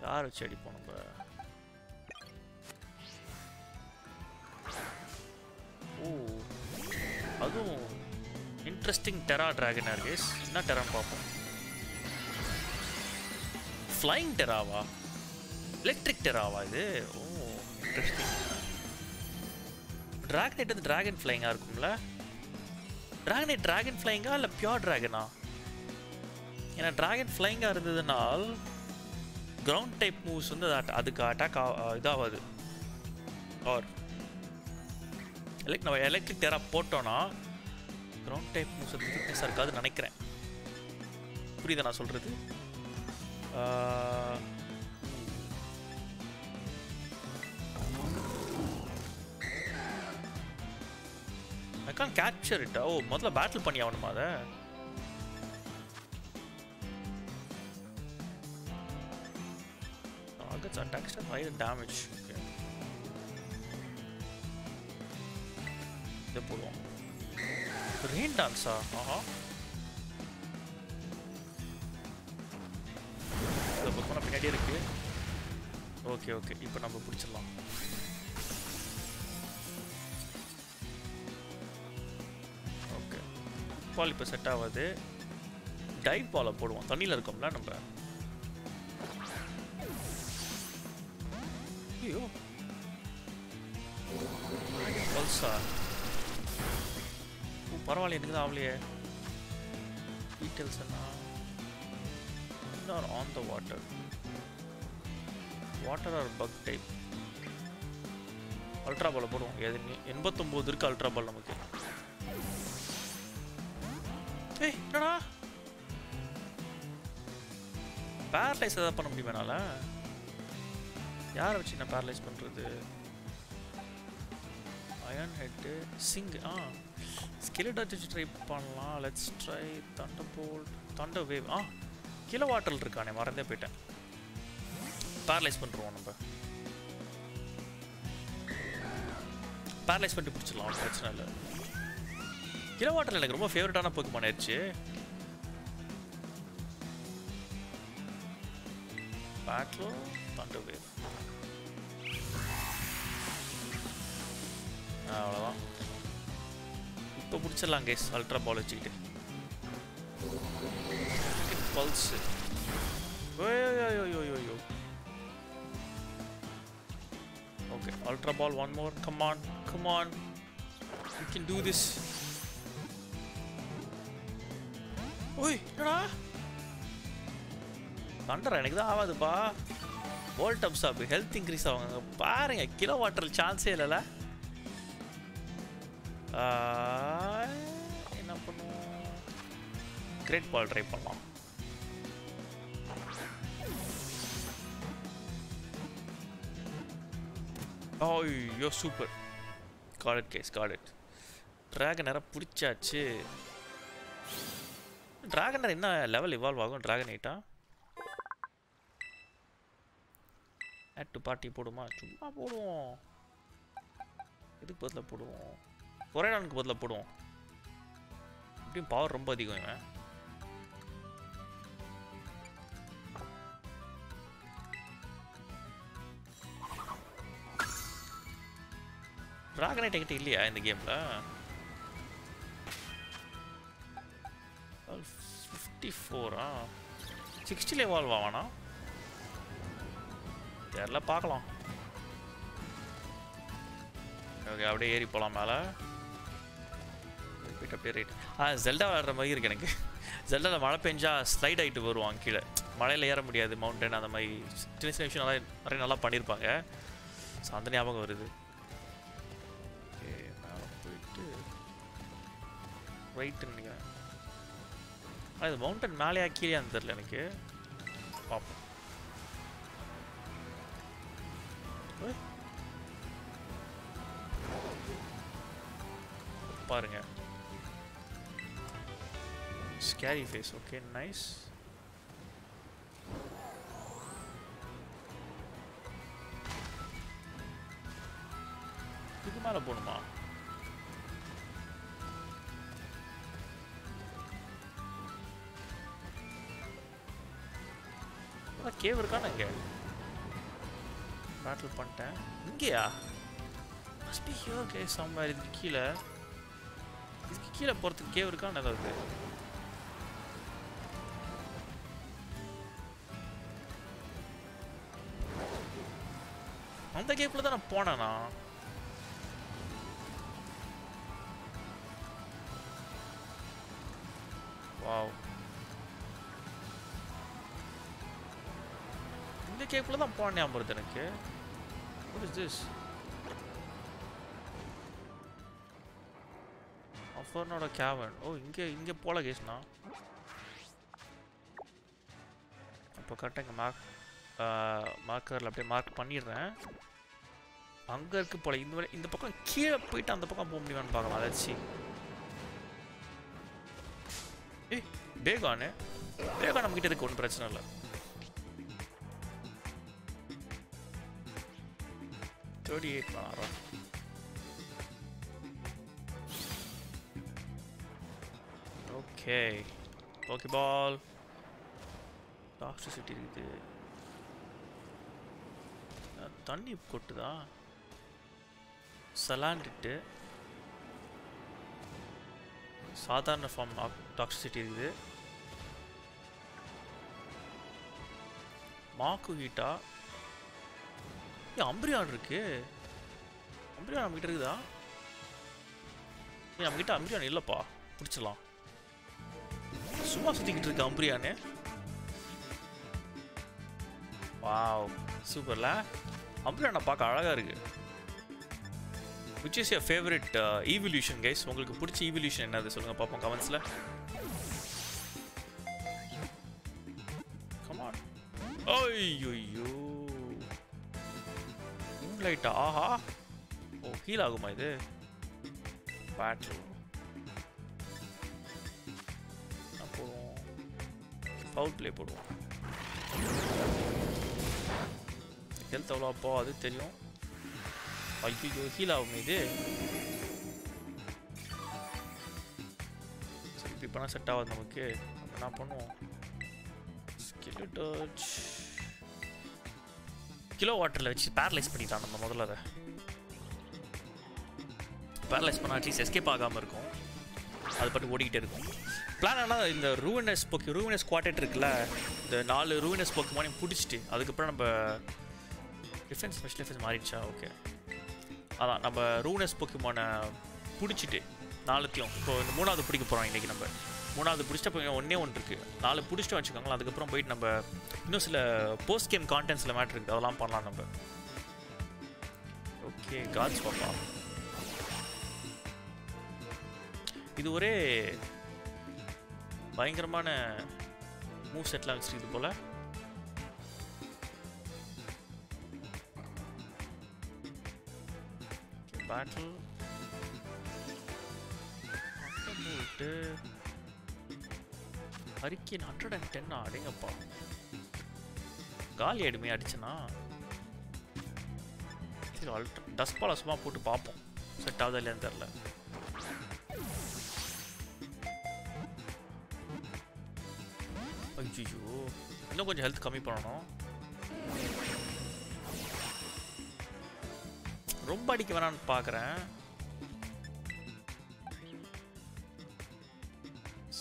யார்? வச்சு அடிப்போம் நம்ம அதுவும் இன்ட்ரெஸ்டிங் டெரா டிராகனர் கேஸ் என்ன டெரான்னு பார்ப்போம். ஃப்ளைங் டெராவா எலக்ட்ரிக் டெராவா இது? ஓ இன்ட்ரெஸ்டிங் டிராகனைட் வந்து டிராகன் ஃப்ளைங்காக இருக்கும்ல? டிராகனைட் டிராகன் ஃப்ளைங்கா இல்லை பியோர் டிராகனா ஏன்னா டிராகன் ஃப்ளைங்காக இருந்ததுனால் கிரவுண்ட் டைப் மூவ்ஸ் வந்து அது அதுக்கு அட்டாக் இதாகாது ஆர் எலக்ட் நம்ம எலக்ட்ரிக் டெரா போட்டோன்னா கிரவுண்ட் டைப் மூவ்ஸ் அது வீக்னஸாக இருக்காதுன்னு நினைக்கிறேன். புரியுதா நான் சொல்கிறது I can capture it oh முதல்ல பேட்டில் பண்ணி ஆகணுமா அதை? Targets attack have higher damage. இதை போடுவோம் ரெயின் டான்ஸா ஆஹா. இந்த பக்கம் பின்னாடியே இருக்கு. ஓகே ஓகே இப்போ நம்ம பிடிச்சிடலாம். ஓகே பால் இப்போ செட் ஆகாது. டைவ் பாலை போடுவோம். தண்ணியில் இருக்கோம்ல நம்ம. ஐயோ. பல்சா பரவாயில்ல எனக்கு தான் ஆகலையே டீட்டெயில்ஸ் என்ன are on the water water or bug type ultra ball போடுவோம் எது எண்பத்தொம்போது இருக்கு அல்ட்ரா பால் நமக்கு. ஏய் என்னடா? பேரலைஸ் எதாவது பண்ண முடியுமா என்னால்? யாரை வச்சு நான் பேரலைஸ் பண்ணுறது அயன் ஹெட்டு சிங் ஆ. ஸ்கெலிட் அடிச்சு ட்ரை பண்ணலாம். Let's try thunderbolt thunder wave ah Kilowattrel இருக்கானே மறந்தே போயிட்டேன். பேரலைஸ் பண்ணுறோம் நம்ம. பேரலைஸ் பண்ணி பிடிச்சிடலாம் ஒன்றும் பிரச்சனை இல்லை. கிலோ வாட்டல் எனக்கு ரொம்ப ஃபேவரட்டான போக்குமான் ஆயிடுச்சு. பேட்டில் தண்டர் வேவ் அவ்வளோதான் இப்போ பிடிச்சிடலாம் கேஸ் அல்ட்ரா பால் வச்சுக்கிட்டு. Pulse ஓயோயோயோயோயோ. Okay ultra ball one more come on come on you can do this ஓய் என்னடா? தண்டரா எனக்கு தான் ஆகாதுப்பா. Volt absorb health increase ஆகுங்க பாருங்க கிலோ வாட்டர் சான்ஸே இல்லைல்ல. என்ன பண்ணுவோம்? கிரேட் பால் ட்ரை பண்ணலாம். ஐயோ சூப்பர் கார்டட் கேஸ் காட் ட்ராகனரை பிடிச்சாச்சு. ட்ராகனர் என்ன லெவல் இவால்வ் ஆகும் ட்ராகன் ஐட்டா ஆட் பார்ட்டி போடுமா? சும்மா போடுவோம். எதுக்கு பதில் போடுவோம்? கொரைடானுக்கு பதிலாக போடுவோம். எப்படியும் பவர் ரொம்ப அதிகம் இவன். ட்ராகனைட் என்கிட்ட இல்லையா இந்த கேமில் ஃபிஃப்டி ஃபோரா சிக்ஸ்டியில் எவால்வ் ஆவானா? தெரில பார்க்கலாம். ஓகே அப்படியே ஏறி போகலாம் மேலே. அப்படியே ரைட் ஆ ஜெல்டா விளாடுற மாதிரி இருக்கு எனக்கு. ஜெல்டாவில் மழை பெஞ்சா ஸ்லைட் ஆகிட்டு வருவான் கீழே. மலையில் ஏற முடியாது மவுண்டன் அந்த மாதிரி. சின்ன சின்ன விஷயம் நல்லா நிறைய நல்லா பண்ணியிருப்பாங்க. ஸோ அந்த ஞாபகம் வருது. போயிட்டு. ரைட்டுன்னு நினைக்கிறேன். ஆ இது மவுண்டன் மேலேயா கீழேயான்னு தெரில எனக்கு. பார்ப்போம் ஏய். பாருங்க ஸ்கேரி ஃபேஸ் ஓகே நைஸ் இதுக்கு மேலே போகணுமா கேவ் இருக்கான இங்கே பேட்டில் பண்ணிட்டேன். இங்கேயா? Must be here okay somewhere. இதுக்கு கீழே. இதுக்கு கீழே போகிறதுக்கு கேவ் இருக்கான்னு ஏதாவது அந்த கேப்பில் தான் நான் போனேனா? வாவ். இந்த கேப்பில் தான் போன அம்பருது எனக்கு. What is this? அஃபர்னோட கேவன். ஓ இங்கே இங்கே போல கேஸ்னா. அப்போ கரெக்டாக இங்கே மார்க் மார்க்கரில் அப்படியே மார்க் பண்ணிடுறேன். அங்கே இருக்குது போல. இந்த இந்த பக்கம் கீழே போயிட்டு அந்த பக்கம் போக முடியுமான்னு பார்க்கலாம். அதாச்சு ஏய் பேகானு பேகா நம்ம கிட்ட இருக்கு ஒன்றும் பிரச்சனை இல்லை? தேர்ட்டி எயிட் ஆறா. ஓகே ஓகே பால் டாக்ஸிசிட்டி இருக்குது. தண்ணி கொட்டுதா? சலாண்டிட்டு சாதாரண ஃபார்ம் டாக்ஸிசிட்டி இருக்குது. மாக்கு ஹீட்டா ஏ அம்பிரியான் இருக்கு. அம்பிரியான் நம்ம கிட்ட இருக்குதா? ஏ நம்ம கிட்ட அம்பிரியான் இல்லைப்பா. பிடிச்சிடலாம். சும்மா சுற்றிக்கிட்டு இருக்கு அம்பிரியானு வாவ் சூப்பர்ல அம்புரியானா பார்க்க அழகாக இருக்கு. Which is your favourite evolution guys உங்களுக்கு பிடிச்ச ஈவல்யூஷன் என்னது சொல்லுங்கள் பார்ப்போம் கமெண்ட்ஸில் கமான் ஐயோ மூன்லைட்டா ஆஹா. ஓ ஹீல் ஆகுமா இது பேட்ரு போடுவோம். பவுல் ப்ளே போடுவோம். ஹெல்த் எவ்வளோ அப்போ அது தெரியும். ஐயோ ஹீல் ஆகும் இது? சரி இப்படி பண்ணால் செட் ஆகாது நமக்கு. நம்ம என்ன பண்ணுவோம்? ஸ்கில் டச் கிலோ வாட்டரில் வச்சு பேரலைஸ் பண்ணிட்டான் நம்ம முதல்ல அதை. பேரலைஸ் பண்ண அட்லீஸ்ட் எஸ்கேப் ஆகாமல் இருக்கும். அது பாட்டு ஓடிக்கிட்டே இருக்கும். பிளான் ஆனால் இந்த ரூவினஸ் போக்கி ரூவினஸ் குவாட்டேட் இருக்குல்ல இந்த நாலு ரூவினஸ் போக்கு மாதிரி பிடிச்சிட்டு அதுக்கப்புறம் நம்ம டிஃபென்ஸ் ஸ்பெஷல் டிஃபென்ஸ் மாறிடுச்சா? ஓகே அதான் நம்ம ரூனஸ் போக்கிமான பிடிச்சிட்டு நாலுத்தையும் இப்போ இந்த மூணாவது பிடிக்க போகிறோம் இன்றைக்கி நம்ம. மூணாவது பிடிச்சிட்ட இப்போ ஒன்றே ஒன்று இருக்குது நாலு பிடிச்சிட்டு வச்சுக்கோங்களேன் அதுக்கப்புறம் போயிட்டு நம்ம இன்னும் சில போஸ்ட் கேம் கான்டென்ட்ஸில் மேட்ரு இருக்குது அதெல்லாம் பண்ணலாம் நம்ம. ஓகே காட்ஸ் பாப்பா இது ஒரே பயங்கரமான மூவ் செட்லாம் இது போல். பேட்டில் போட்டு. ஹரிக்கேன் ஹண்ட்ரட் அண்ட் டென் அடேங்கப்பா. காலி ஆயிடுமே அடிச்சனா? சரி அல்ட்ரா டஸ்ட் பால சும்மா போட்டு பார்ப்போம் செட் ஆகுதா இல்லையான்னு தெரில ஐயோ இன்னும் கொஞ்சம் ஹெல்த் கம்மி பண்ணணும். ரொம்ப அடிக்க வேணான்னு பார்க்குறேன்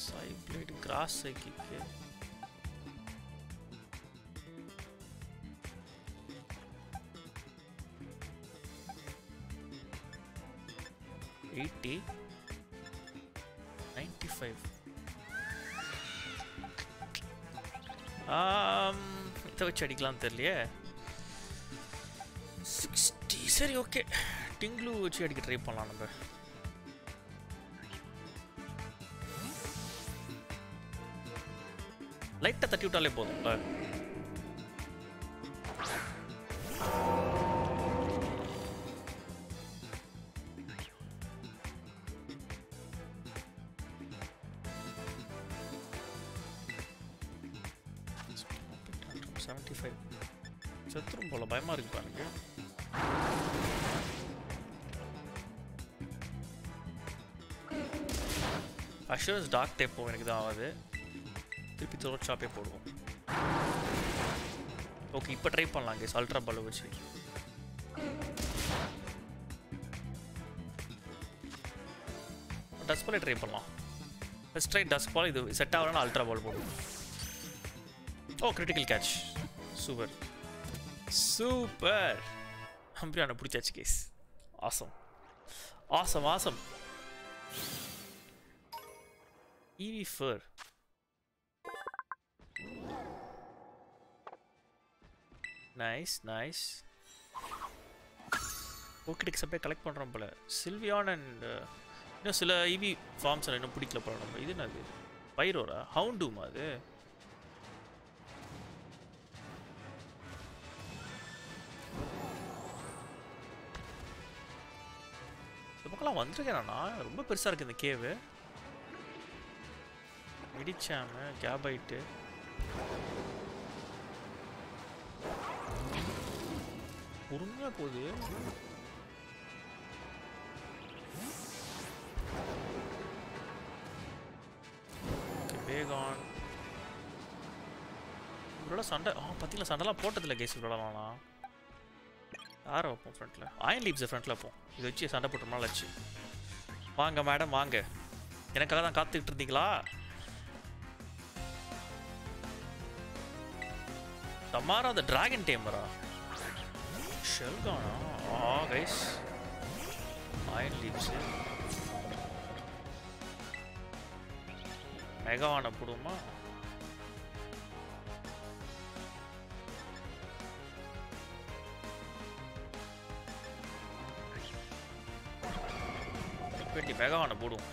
சைக்ளைட் கிராஸ் சைக்கிக்கு எயிட்டி நைன்டி ஃபைவ் இதை வச்சு அடிக்கலாம்னு தெரியலையே. சிக்ஸ்டி சரி ஓகே டிங்லு வச்சு அடிக்க ட்ரை பண்ணலாம் நம்ம. லைட்டாக தட்டி விட்டாலே போதும்ல டாக் டைப் எனக்கு தான் ஆகுது. திருப்பி தோட் ஷாப்பே போடுவோம். ஓகே இப்போ ட்ரை பண்ணலாம் கேஸ் அல்ட்ரா பால் வச்சு டஸ்ட் பாலே ட்ரை பண்ணலாம். ஃபஸ்ட் ட்ரை டஸ்ட் பால் இது செட் ஆகலன்னா அல்ட்ரா பால் போடுவோம். Oh critical catch super super ஹம்பிரியான பிடிச்சாச்சு கேஸ் ஆசம் ஆசம் ஆசம் ஈவி ஃபர் நைஸ் நைஸ் ஓகேடிக்ஸ் அப்படியே கலெக்ட் பண்ணுறோம் போல சில்வியான் அண்ட் இன்னும் சில இவி ஃபார்ம்ஸ் இன்னும் பிடிக்கல போல நம்ம இது என்னது பைரோரா ஹவுண்டூமா அது இந்த பக்கம்லாம் வந்திருக்கேன் நான் ரொம்ப பெருசாக இருக்குது இந்த கேவு இடிச்சாம கேபைட்டு பொறுமையாக போகுது. பேகான் இவரோட சண்டை ஆ பார்த்தீங்களா சண்டைலாம் போட்டதில்ல கேஸ் இவ்வளோலாம் யாரை வைப்போம் ஃப்ரண்ட்டில் ஆயன் லீப்ஸை ஃப்ரண்ட்டில் வைப்போம். இதை வச்சு சண்டை போட்டோம்னா வச்சு வாங்க மேடம் வாங்க. எனக்காக தான் காத்துக்கிட்டு இருந்தீங்களா? தமாரா அந்த டிராகன் டேமரா ஷெல்கானா ஆ கைஸ் ஆயின் லீவ்ஸ் மெகாவான போடுவோமா டுவெண்ட்டி மெகாவான போடுவோம்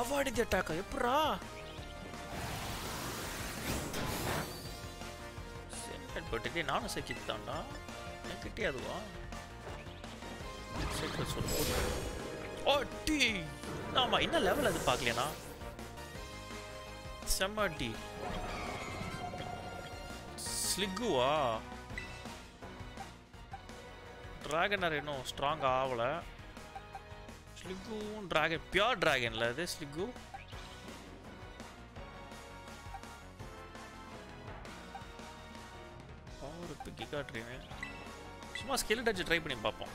அவார்டு தி அட்டாக்கா எப்படா சென்ட் பட்டுக்கே நானும் சக்கித் தான்டா என்கிட்டே அதுவா? சீக்கிரம் சொல்லு. ஓ டி. ஆமா என்ன லெவல் அது பார்க்கலையா செம்ம டி. ஸ்லிக்குவா? டிராகனர் இன்னும் ஸ்ட்ராங் ஆகலை. ஸ்லிக்கும் ட்ராகன் பியோர் டிராகன்ல அது ஸ்லிக்கு. காட்டுறீங்க. சும்மா ஸ்கில் டச் ட்ரை பண்ணி பார்ப்போம்.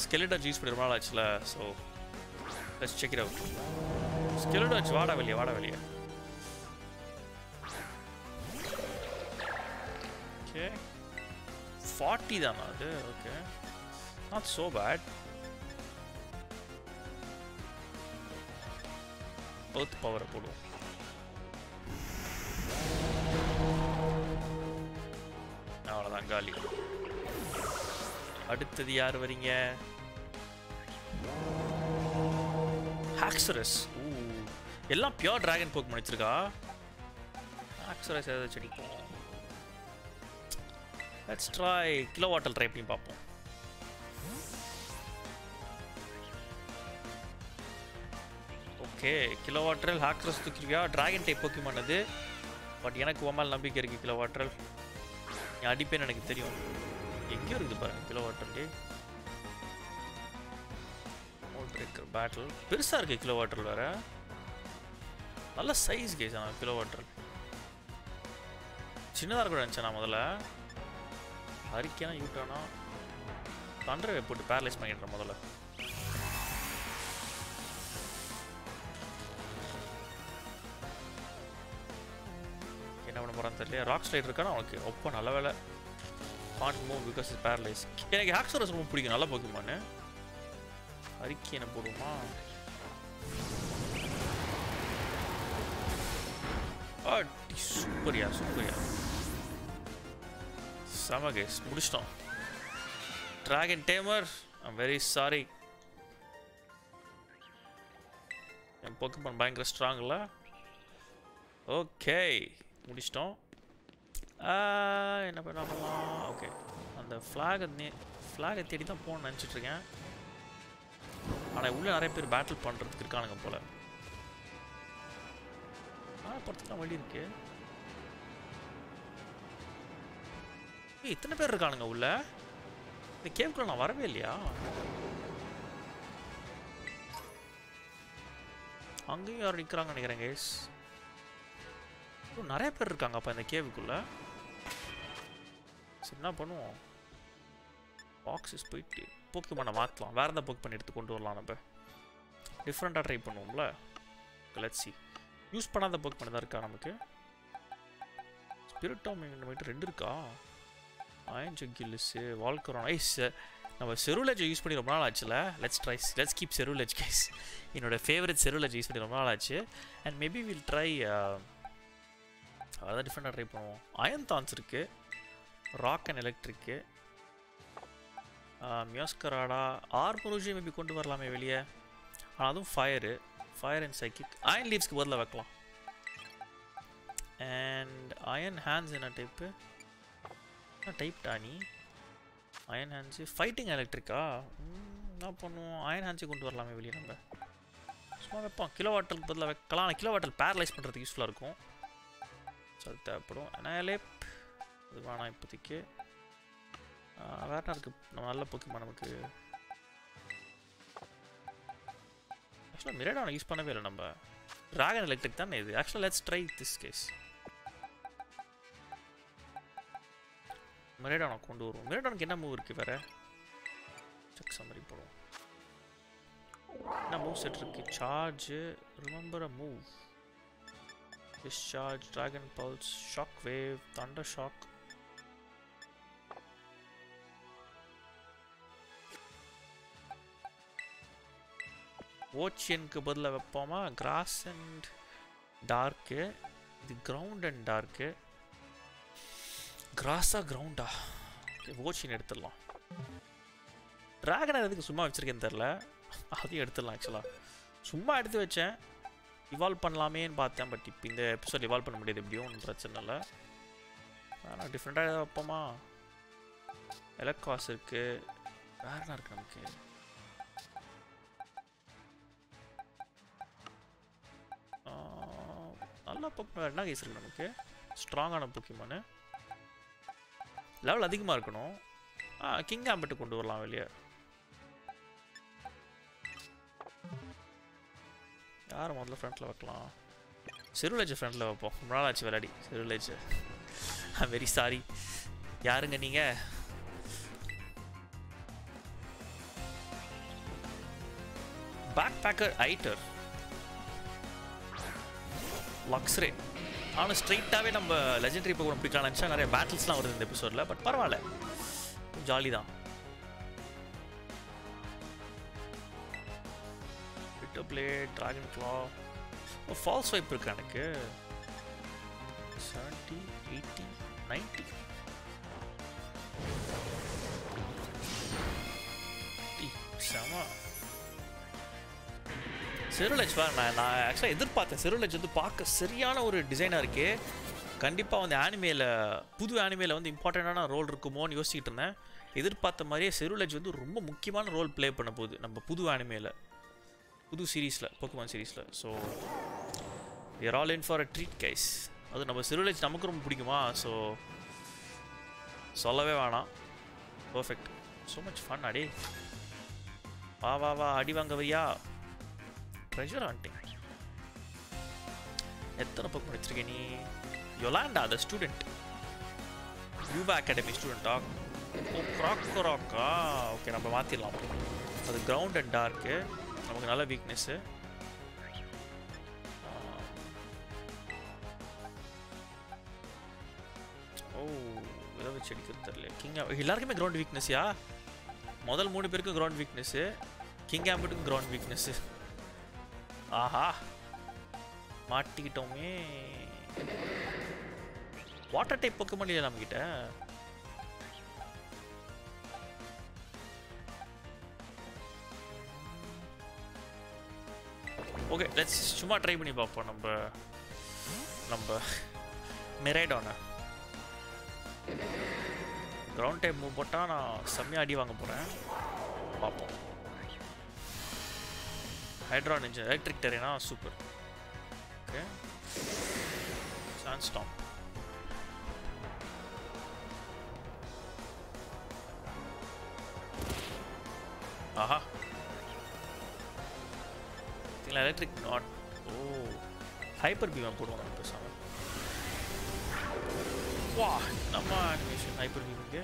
ஸ்கெலிடன் யூஸ் பண்ணி ரொம்ப நாள் ஆச்சுல so let's check it out Skeledirge வாடா வெளியே வாடா வெளியே. ஓகே ஃபார்ட்டி தானா அது? ஓகே நாட் ஸோ பேட் பர்த் பவரை போடுவோம். காலி அடுத்தது யார் வரீங்க? ஹாக்ஸரஸ் ஊ எல்லாம் பியோர் டிராகன் போக் முடிச்சிருக்கா ஹாக்ஸரஸ் ஏதாவது செடிப்போம் let's try Kilowattrel try பண்ணி பார்ப்போம். ஓகே கிலோ வாட்டரல் ஹாக்ஸரஸ் தூக்கிருவியா? டிராகன் டைப் போக்கிமான் அது. பட் எனக்கு உமால் நம்பிக்கை இருக்குது கிலோ வாட்டரல் நீ அடிப்பேன்னு எனக்கு தெரியும். எங்கேயோ இருக்குது பாருங்க கிலோ வாட்டர்லே பிரேக்கர் பேட்டில் பெருசாக இருக்குது கிலோ வாட்டர் வேற. நல்ல சைஸ் கேஸ் ஆனால் கிலோ வாட்டர். சின்னதாக இருக்க நினச்சேன் நான் முதல்ல. ஹரிக்கான யூட்டானா? தண்டரை போட்டு பேரலைஸ் பண்ணிடுறேன் முதல்ல. போகிறான்னு தெரியல ராக் ஸ்லைட் இருக்கானா உனக்கு? ஒப்ப நல்ல வேலை. Can't move because is paralyze எனக்கு ஹாக்ஸரஸ் ரொம்ப பிடிக்கும். நல்லா போக்குமானு அறிக்கை என்ன போடுவோமா? சூப்பரியா சூப்பரியா செம கேஸ் முடிச்சிட்டோம். Dragon tamer I'm very sorry N Pokemon பயங்கர ஸ்ட்ராங்கில் ஓகே முடிச்சிட்டோம். என்ன பண்ண பண்ணலாம்? ஓகே. அந்த ஃப்ளாகை நே ஃப்ளாகை தேடி தான் போகணும்னு நினச்சிட்ருக்கேன். ஆனால் உள்ளே நிறைய பேர் பேட்டில் பண்ணுறதுக்கு இருக்கானுங்க போல். ஆ படத்துக்குலாம் வழி இருக்கு. ஏய் இத்தனை பேர் இருக்கானுங்க உள்ள? இந்த கேவுக்குள்ள நான் வரவே இல்லையா? அங்கேயும் யாரும் நிற்கிறாங்க நினைக்கிறேன் கேஸ் நிறைய பேர் இருக்காங்க அப்போ இந்த கேவுக்குள்ள. சரி என்ன பண்ணுவோம்? பாக்ஸஸ் போயிட்டு போக்கிமானை மாற்றலாம் வேறு எந்த பண்ணி எடுத்து கொண்டு வரலாம் நம்ம? டிஃப்ரெண்ட்டாக ட்ரை பண்ணுவோம்ல? லெட்ஸி யூஸ் பண்ணாத போக்கிமான் தான் இருக்கா நமக்கு? ஸ்பிரிட் ஆஃப் நம்மகிட்ட ரெண்டு இருக்கா? அயன் ஜங்கில்ஸு வால்கரோன் ஐஸ் நம்ம செருலஜை யூஸ் பண்ணி ரொம்ப நாள் ஆச்சுல? Let's try let's keep Ceruledge guys என்னோடய ஃபேவரட் செருலஜ் யூஸ் பண்ணி ரொம்ப நாள் ஆச்சு. அண்ட் மேபி வில் ட்ரை அதான் டிஃப்ரெண்ட்டாக ட்ரை பண்ணுவோம். அயன் தான்ஸ் இருக்குது rock and electric Meowscarada Armarouge maybe கொண்டு வரலாமே வெளியே. ஆனால் அதுவும் fire fire and psychic iron லீவ்ஸ்க்கு பதிலாக வைக்கலாம். அண்ட் அயன் ஹேண்ட்ஸ் என்ன டைப்பு என்ன டைப் டானி அயன் ஹேண்ட்ஸு ஃபைட்டிங் எலக்ட்ரிக்கா என்ன பண்ணுவோம்? அயன் ஹேண்ட்ஸை கொண்டு வரலாமே வெளியே நம்ம. சும்மா வைப்போம். கிலோ வாட்டருக்கு பதிலாக வைக்கலாம். ஆனால் கிலோ வாட்டர் பேரலைஸ் பண்ணுறதுக்கு யூஸ்ஃபுல்லாக இருக்கும். ஸோ அது தேவைப்படும் அனாலேப் அது வேணாம் இப்போதைக்கு வேற இருக்கு நம்ம நல்ல போக்குமா நமக்கு. ஆக்சுவலாக மிரேடானை யூஸ் பண்ணவே இல்லை நம்ம. ட்ராகன் எலக்ட்ரிக் தானே இது. ஆக்சுவலாக லெட்ஸ் ட்ரை திஸ் கேஸ் மிரேடானை கொண்டு வருவோம். மிரேடானுக்கு என்ன மூவ் இருக்குது வேற? செக் சம்மரி போடுவோம். என்ன மூவ் செட் இருக்கு? Charge remember a move Discharge, Dragon Pulse, Shockwave, Thunder Shock. ஓச்சியனுக்கு பதிலாக வைப்போமா? கிராஸ் அண்ட் டார்க்கு இது கிரவுண்ட் அண்ட் டார்க்கு கிராஸா கிரவுண்டா ஓச்சியன் எடுத்துடலாம். ட்ராகனை எதுக்கு சும்மா வச்சுருக்கேன்னு தெரில அதையும் எடுத்துடலாம் ஆக்சுவலாக சும்மா எடுத்து வச்சேன். இவால்வ் பண்ணலாமேன்னு பார்த்தேன் பட் இப்போ இந்த எபிசோட் இவால்வ் பண்ண முடியாது எப்படியும் ஒன்றும் பிரச்சனை இல்லை. ஆனால் டிஃப்ரெண்ட்டாக ஏதாவது வைப்போமா? எலக்ட்ராஸ் இருக்குது வேறு என்ன இருக்குது நமக்கு? நல்லா நல்ல வேறு என்ன கேஸ் இருக்குது நமக்கு? ஸ்ட்ராங்கான பொக்கிமானு லெவல் அதிகமாக இருக்கணும். கிங் ஆம்பட்டு கொண்டு வரலாம் வெளியே. யார் முதல்ல ஃப்ரண்ட்டில் வைக்கலாம்? சிறுலேஜ் ஃப்ரண்ட்டில் வைப்போம். ரொம்ப நாள் ஆச்சு விளையாடி சிறுலேஜ் ஐ வெரி சாரி யாருங்க நீங்கள் பேக் பேக்கர் ஐட்டர் லக்ஸ்ரே ஆனால் ஸ்ட்ரெயிட்டாகவே நம்ம லெஜெண்டரி இப்போ பிடிக்கலாம் நினச்சா நிறைய பேட்டில்ஸ்லாம் வருது இந்த எபிசோடில் பட் பரவாயில்ல. ஜாலி தான் விட்டோ blade dragon claw false swipe இருக்கு எனக்கு. செவன்ட்டி எயிட்டி நைன்ட்டி செம செருலஜ் நான் நான் ஆக்சுவலாக எதிர்பார்த்தேன். செருலஜ் வந்து பார்க்க சரியான ஒரு டிசைனாக இருக்கே. கண்டிப்பாக வந்து ஆனிமேல புது ஆனிமேல வந்து இம்பார்ட்டண்ட்டான ரோல் இருக்குமோன்னு யோசிச்சுட்டு இருந்தேன். எதிர்பார்த்த மாதிரியே செருலஜ் வந்து ரொம்ப முக்கியமான ரோல் ப்ளே பண்ண போகுது நம்ம புது ஆனிமேல புது சீரீஸில் போக்குமான் சீரீஸில். So we're all in for a treat guys அது நம்ம செருலஜ் நமக்கு ரொம்ப பிடிக்குமா? ஸோ சொல்லவே வேணாம். பர்ஃபெக்ட் ஸோ மச் ஃபன் அடி. வா வா வா அடி வாங்க வையா. ட்ரெஷர் ஹண்டிங் எத்தனை பக்கம் படிச்சிருக்க நீ? Yolanda the student Uva academy ஸ்டூடெண்டா oh க்ராக் ஓகே நம்ம மாற்றிடலாம் அது கிரவுண்ட் அண்ட் டார்க்கு நமக்கு நல்ல வீக்னஸ்ஸு ஓ இதை வச்சு அடிக்கிறது தெரியல. கிங் எல்லாருக்குமே கிரவுண்ட் வீக்னஸ்யா முதல் மூணு பேருக்கும் கிரவுண்ட் வீக்னஸ்ஸு கிங் ஆம்பிட்டுக்கும் கிரவுண்ட் வீக்னஸ்ஸு ஆஹா. மாட்டிக்கிட்டோமே. வாட்டர் டைப் பக்கமும் இல்லையா நம்மக்கிட்ட ஓகே லெட்ஸ் சும்மா ட்ரை பண்ணி பார்ப்போம். நம்ம நம்ம மெரைடான கிரவுண்ட் டைப் மூவ் போட்டால் நான் செம்மையாக அடி வாங்க போகிறேன் பார்ப்போம். ஹைட்ரான் இன்ஜின் எலக்ட்ரிக் டெரேனா சூப்பர் ஓகே சான்ஸ்டாம் ஆஹா இல்லை எலக்ட்ரிக் நாட் ஓ ஹைப்பர் பீமாக போடுவோம் நம்ம பேசாம வா நம்ம அனிமேஷன் ஹைப்பர் பீமுக்கு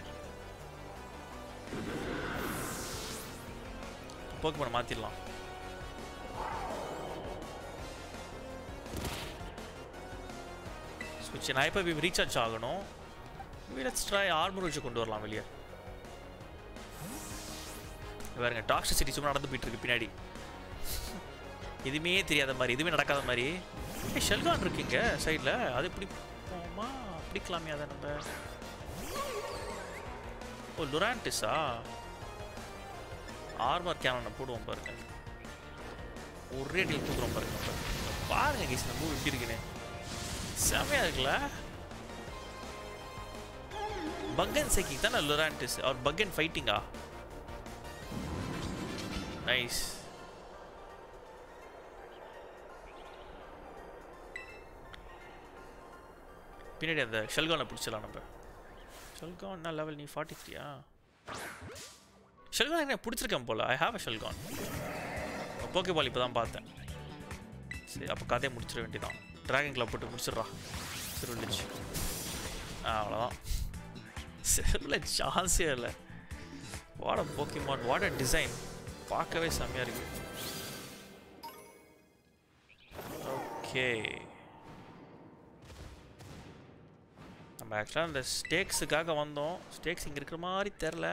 போக்கு மாற்றிடலாம் ஸ்விட்ச் நான் இப்போ ரீசார்ஜ் ஆகணும். லெட்ஸ் ட்ரை ஆர்மர் வச்சு கொண்டு வரலாம் வெளியே. பாருங்க டாக்டர் சிட்டி சும்மா நடந்து போயிட்டு இருக்கு பின்னாடி. எதுவுமே தெரியாத மாதிரி எதுவுமே நடக்காத மாதிரி. ஏ ஷெல்கான் இருக்குங்க சைடில். அது எப்படி போமா பிடிக்கலாமே அதை நம்ம. ஓ லுரான்டிஸா ஆர்மர் கேனனை போடுவோம் பாருங்க. ஒரே டீல் கொடுக்குறோம் பாருங்க பாருங்க கேஸ் நம்ம எப்படி இருக்குன்னு. செமையாக இருக்குல்ல? பக்கன் சைக்கிங் தானே லுரான்டிஸ் அவர் பக்கன் ஃபைட்டிங்கா நைஸ் பின்னாடி அந்த ஷெல்கானை பிடிச்சிடலாம் நம்ம. ஷெல்கான் என்ன லெவல் நீ ஃபார்ட்டி த்ரீயா ஷெல்கான் என்ன பிடிச்சிருக்கேன் போல. ஐ ஹாவ் அ ஷெல்கான். போக்கே பால் இப்போ தான் பார்த்தேன். சரி அப்போ கதையை முடிச்சிட வேண்டியதான் ட்ராகன் கிளப் போட்டு முடிச்சிடுறா. சிறுவில்லேஜ் ஆ அவ்வளோதான் சிறுவில் சான்ஸே இல்லை. வாட போக்கிமான் வாட டிசைன் பார்க்கவே செம்மையாக இருக்குது ஓகே நம்ம ஆக்சுவலாக அந்த ஸ்டேக்ஸுக்காக வந்தோம். ஸ்டேக்ஸ் இங்கே இருக்கிற மாதிரி தெரில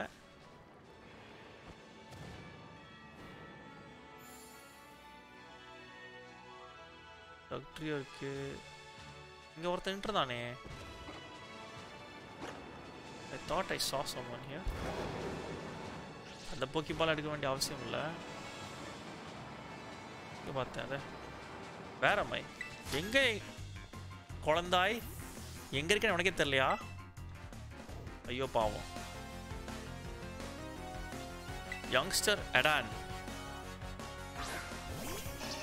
டாக்டரியா இருக்கு. இங்கே ஒருத்தன் நின்றுதானே I thought I saw someone அந்த போக்கி பால் எடுக்க வேண்டிய அவசியம் இல்லை. இங்கே பார்த்தேன் அதை. வேற மை எங்கே குழந்தாய்? எங்க இருக்கேன்னு உனக்கே தெரியலையா? ஐயோ பாவம். யங்ஸ்டர் அடான்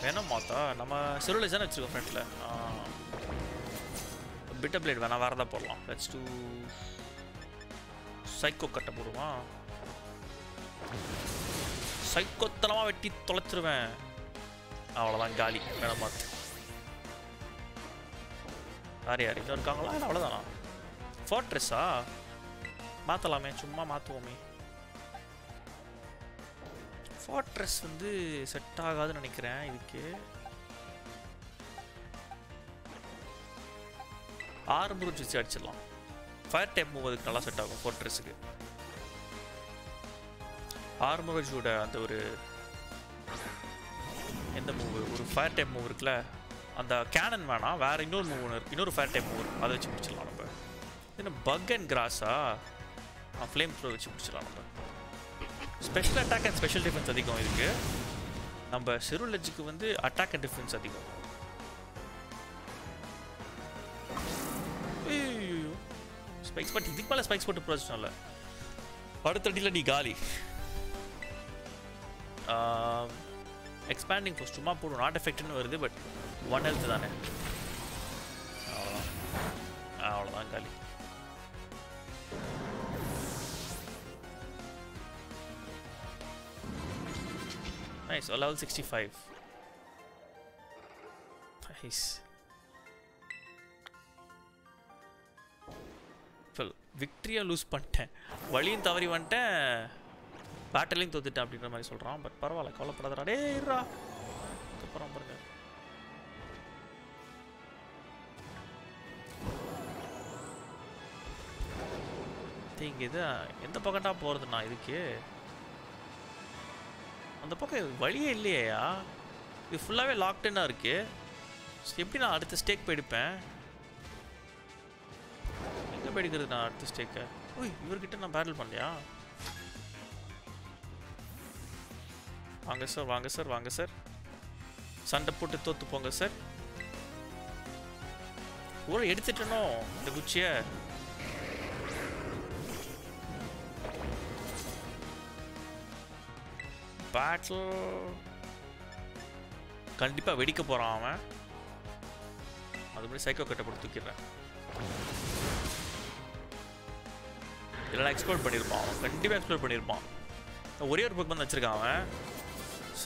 வேணாம் மாத்தா நம்ம செருவில் தானே வச்சுருக்கோம் ஃப்ரண்ட்டில் பிட்ட பிளேட் வேணாம் வேறு தான் போடலாம். லெட்ஸ் டூ சைக்கோ கட்டை போடுவான் சைக்கோத்தனமாக வெட்டி தொலைச்சிருவேன். அவ்வளோதான் காலி. வேணாம் மாத்து. யார் யார் இங்கே இருக்காங்களா? இல்லை அவ்வளோதானா ஃபோர்ட்ரெஸ்ஸா மாற்றலாமே சும்மா மாற்றுவோமே ஃபோர்ட்ரெஸ் வந்து செட் ஆகாதுன்னு நினைக்கிறேன் இதுக்கு. ஆறு வச்சு அடிச்சிடலாம். ஃபயர் டைப் மூவ் அதுக்கு நல்லா செட் ஆகும் ஃபோர்ட்ரெஸுக்கு ஆறு அந்த ஒரு எந்த மூவ் ஒரு ஃபயர் டைப் மூவ் இருக்குல்ல? அந்த கேனன் வேணாம் வேறு இன்னொரு மூவ் ஒன்று இன்னொரு ஃபேர் டைப் மூவ் அதை வச்சு முடிச்சிடலாம் நம்ம. என்ன பக் அண்ட் கிராஸா ஃப்ளேம் த்ரோ வச்சு முடிச்சிடலாம் நம்ம. Special attack and special defence அதிகம் இருக்கு. நம்ம செருலஜுக்கு வந்து அட்டாக் அண்ட் டிஃபென்ஸ் அதிகம். ஸ்பைக்ஸ் பட் இதுக்கு மேலே ஸ்பைக்ஸ் போட்டு பிரச்சனை இல்லை. அடுத்த அடியில் நீ காலி. எக்ஸ்பேண்டிங் ஃபோர்ஸ் சும்மா போடும் நாட் எஃபெக்ட்னு வருது பட் ஒன் ஹெல்த் தானே அவ்வளோதான் அவ்வளோதான் காலி Nice, a level 65. Nice. Full விக்ட்ரியாக lose பண்ணிட்டேன் வழியும் தவறி வந்துட்டேன் பேட்டலையும் தோத்துட்டேன் அப்படின்ற மாதிரி சொல்கிறான் பட் பரவாயில்ல கவலைப்படாதடா டே இங்கே இது எந்த பக்கம்டா போகிறதுண்ணா இதுக்கு? அந்த பக்கம் வழியே இல்லையா இது ஃபுல்லாகவே லாக்டனாக இருக்குது எப்படி நான் அடுத்த ஸ்டேக் போயிடுப்பேன் எங்கே போயிடுக்கிறது நான் அடுத்த ஸ்டேக்கை ஓய் இவர்கிட்ட நான் பேட்டில் பண்ணலையா? வாங்க சார் வாங்க சார் வாங்க சார் சண்டை போட்டு தோத்து போங்க சார் ஒரு எடுத்துட்டனோ இந்த குச்சியை? பேட்டில் கண்டிப்பாக வெடிக்க போகிறான் அவன். அது மாதிரி சைக்கோ கட்டை போட்டு தூக்கிடுறேன். இதெல்லாம் எக்ஸ்ப்ளோர் பண்ணியிருப்பான் அவன் கண்டிப்பாக எக்ஸ்ப்ளோர் பண்ணியிருப்பான் ஒரே ஒரு பக்கம் வச்சிருக்கான் அவன்.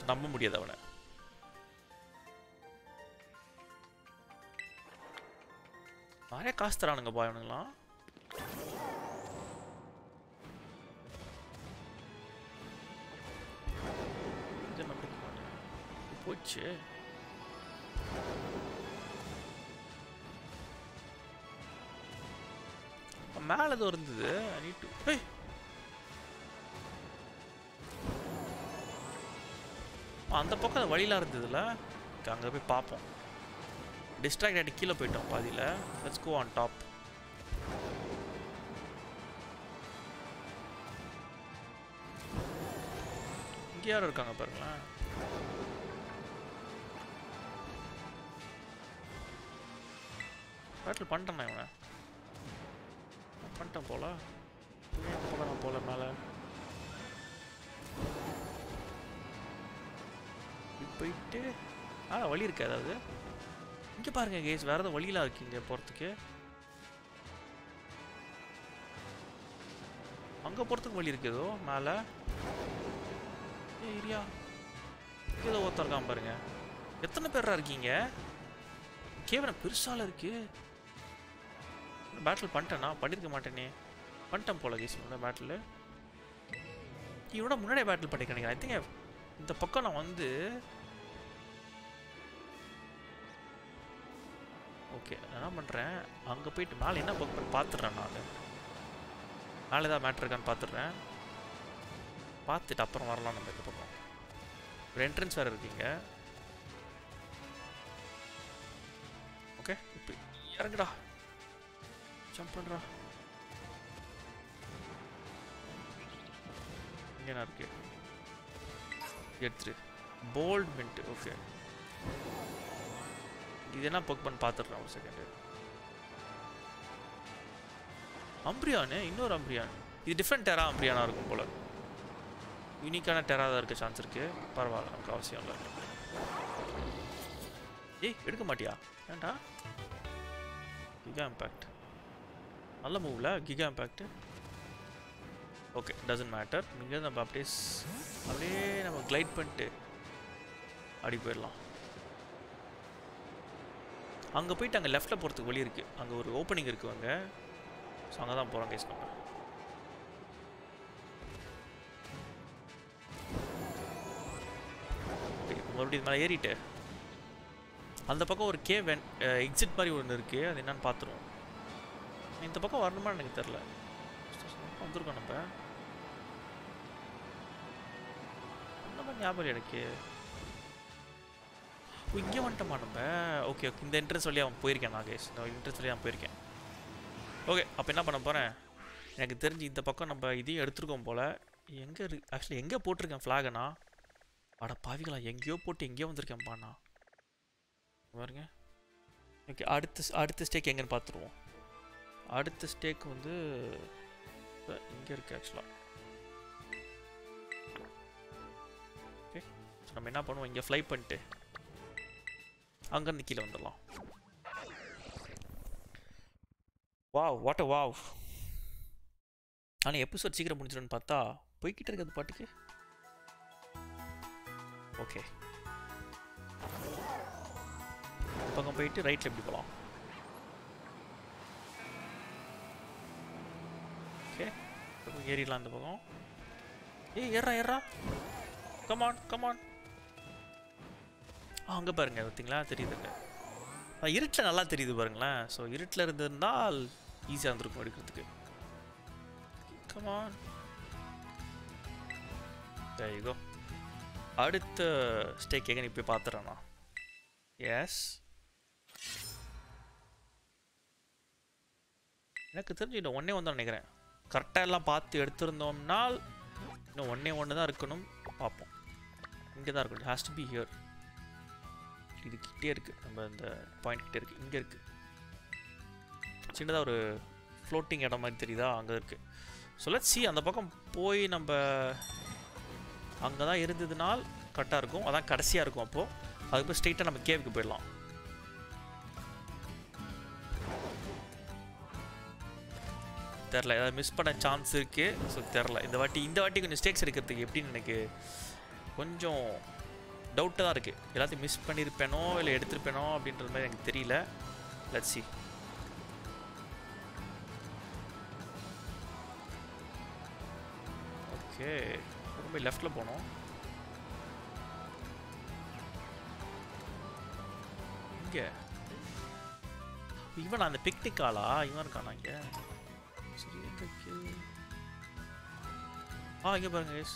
நம்ப முடியாது அவனை. நிறைய காசு தரானுங்க பா இவனுங்களாம் போச்சு. மேலே ஏதோ இருந்தது. நீட்டு ஏய் அந்த பக்கம் அந்த வழியெலாம் இருந்ததுல அங்கே போய் பார்ப்போம் டிஸ்ட்ராக்ட் ஆகிட்டு கீழே போயிட்டோம் பாதியில். லெட்ஸ் கோ ஆன் டாப் இங்கே யாரும் இருக்காங்க பாருங்களேன். பேட்டில் பண்ணிட்டேன் இவனை? பண்ணிட்டேன் போல. இவன் போல நான் போல மேலே? போயிட்டு ஆ வழி இருக்கு அதாவது இங்கே பாருங்க கேஸ் வேறு எதுவும் வழியெலாம் இருக்கீங்க போகிறதுக்கு அங்கே போகிறதுக்கு வழி இருக்கு ஏதோ மேலே? ஏரியா ஏதோ ஒருத்தர் இருக்கான் பாருங்க. எத்தனை பேரா இருக்கீங்க? கேவலம் பெருசால இருக்குது பேட்டில் பண்ணிட்டேனா? பண்ணியிருக்க மாட்டேனே. பண்ணிட்டேன் போல கேஸ் இவனோட பேட்டில் இவனோட முன்னாடியே பேட்டில் பண்ணிக்கிறேன் ஐ திங்க் இந்த பக்கம் நான் வந்து ஓகே என்ன பண்ணுறேன் அங்கே போயிட்டு மேலே என்ன பக்கம் பார்த்துட்றேன் நான் மேலே ஏதாவது மேட்ரு இருக்கான்னு பார்த்துட்றேன். பார்த்துட்டு அப்புறம் வரலாம் நம்ம இந்த பக்கம். ஒரு என்ட்ரன்ஸ் வேறு இருக்கீங்க ஓகே இப்போ இறங்குடா. ஜம்ப் பண்ணுறா இங்கே என்ன இருக்கு எடுத்துரு. போல்ட் மின்ட் ஓகே இது என்ன பண்ணி பார்த்துட்றேன் ஒரு செகண்ட் அம்ப்ரியானு? இன்னொரு அம்ப்ரியான். இது டிஃப்ரெண்ட் டெரா அம்பிரியானா இருக்கும் போல. யூனிக்கான டெரா தான் இருக்க சான்ஸ் இருக்கு. பரவாயில்ல நமக்கு அவசியம் இல்லை. ஏய் எடுக்க மாட்டியா? ஏன்டா இதுதான் இம்பேக்ட் நல்ல மூவில் giga impact okay doesn't matter இங்கே நம்ம அப்படியே அப்படியே நம்ம கிளைட் பண்ணிட்டு அப்படி போயிடலாம். அங்கே போயிட்டு அங்கே லெஃப்ட்டில் போகிறதுக்கு வழி இருக்குது அங்கே ஒரு ஓப்பனிங் இருக்குது அங்கே. ஸோ அங்கே தான் போகிறோம் கேஸ் நம்ம மறுபடியும் இது மேலே ஏறிட்டு அந்த பக்கம் ஒரு கே வென் எக்ஸிட் மாதிரி ஒன்று இருக்குது அது என்னன்னு பார்த்துருவோம் இந்த பக்கம் வரணுமா எனக்கு தெரில வந்திருக்கோம் நம்ம. அந்த மாதிரி ஞாபகம் எனக்கு. இங்கே வந்துட்டோமா நம்ம? ஓகே ஓகே இந்த என்ட்ரன்ஸ் வழியாக அவன் போயிருக்கேன் நாகேஷ். இந்த என்ட்ரன்ஸ் வழியாக போயிருக்கேன். ஓகே அப்போ என்ன பண்ண போகிறேன் எனக்கு தெரிஞ்சு இந்த பக்கம் நம்ம இதையும் எடுத்துருக்கோம் போல். எங்கே இரு ஆக்சுவலி எங்கே போட்டிருக்கேன் ஃப்ளாகனா அட பாவிகளா எங்கேயோ போட்டு எங்கேயோ வந்திருக்கேன்ப்பாண்ணா பாருங்க. ஓகே அடுத்த அடுத்த ஸ்டேக் எங்கேன்னு பார்த்துருவோம். அடுத்த ஸ்டேக் வந்து இங்கே இருக்குது ஆக்சுவலாக ஓகே நம்ம என்ன பண்ணுவோம்? இங்கே ஃப்ளை பண்ணிட்டு அங்கேருந்து கீழே வந்துடலாம். வாவ் வாட் அ வாவ் ஆனால் எபிசோட் சீக்கிரம் முடிஞ்சிடும்னு பார்த்தா போய்கிட்டு இருக்கிறது பாட்டுக்கு. ஓகே பக்கம் போயிட்டு ரைட்டில் எப்படி போகலாம்? ஏறிடலாம் இந்த பக்கம். ஏய் ஏறா ஏறா கமான் கமான் ஆ அங்கே பாருங்க பார்த்தீங்களா? தெரியுதுங்க இருட்டில் நல்லா தெரியுது பாருங்களேன். ஸோ இருட்டில் இருந்திருந்தால் ஈஸியாக இருந்திருக்கும் எடுக்கிறதுக்கு கமான் go. அடுத்த ஸ்டேக் எங்கே போய் பார்த்துறேண்ணா எஸ் எனக்கு தெரிஞ்சு இன்னும் ஒன்றே நினைக்கிறேன். கரெக்டாக எல்லாம் பார்த்து எடுத்திருந்தோம்னால் இன்னும் ஒன்றே ஒன்று தான் இருக்கணும். பார்ப்போம். இங்கே தான் இருக்கணும் ஹாஸ்ட் டு பி ஹியர் இது கிட்டே இருக்குது நம்ம இந்த பாயிண்ட் கிட்டே இருக்குது இங்கே இருக்குது சின்னதாக ஒரு ஃப்ளோட்டிங் இடம் மாதிரி தெரியுதா? அங்கே இருக்குது ஸோ லெட்ஸ் சி அந்த பக்கம் போய் நம்ம அங்கே தான் இருந்ததுனால் கரெக்டாக இருக்கும். அதான் கடைசியாக இருக்கும் அப்போது அதுக்கப்புறம் ஸ்ட்ரெயிட்டாக நம்ம கேவுக்கு போயிடலாம். தெரில ஏதாவது மிஸ் பண்ண சான்ஸ் இருக்குது ஸோ தெரில இந்த வாட்டி இந்த வாட்டி கொஞ்சம் ஸ்டேக்ஸ் எடுக்கிறதுக்கு எப்படின்னு எனக்கு கொஞ்சம் டவுட்டாக தான் இருக்குது எல்லாத்தையும் மிஸ் பண்ணியிருப்பேனோ இல்லை எடுத்திருப்பேனோ அப்படின்றது மாதிரி எனக்கு தெரியல. லட்சி see. ஓகே ரொம்ப லெஃப்டில் போனோம். இங்கே. இவன் அந்த பிக்னிக் ஆளா? இவன் இருக்கானா இங்கே? சரி எங்க இருக்கு ஆ இங்கே பாருங்க guys.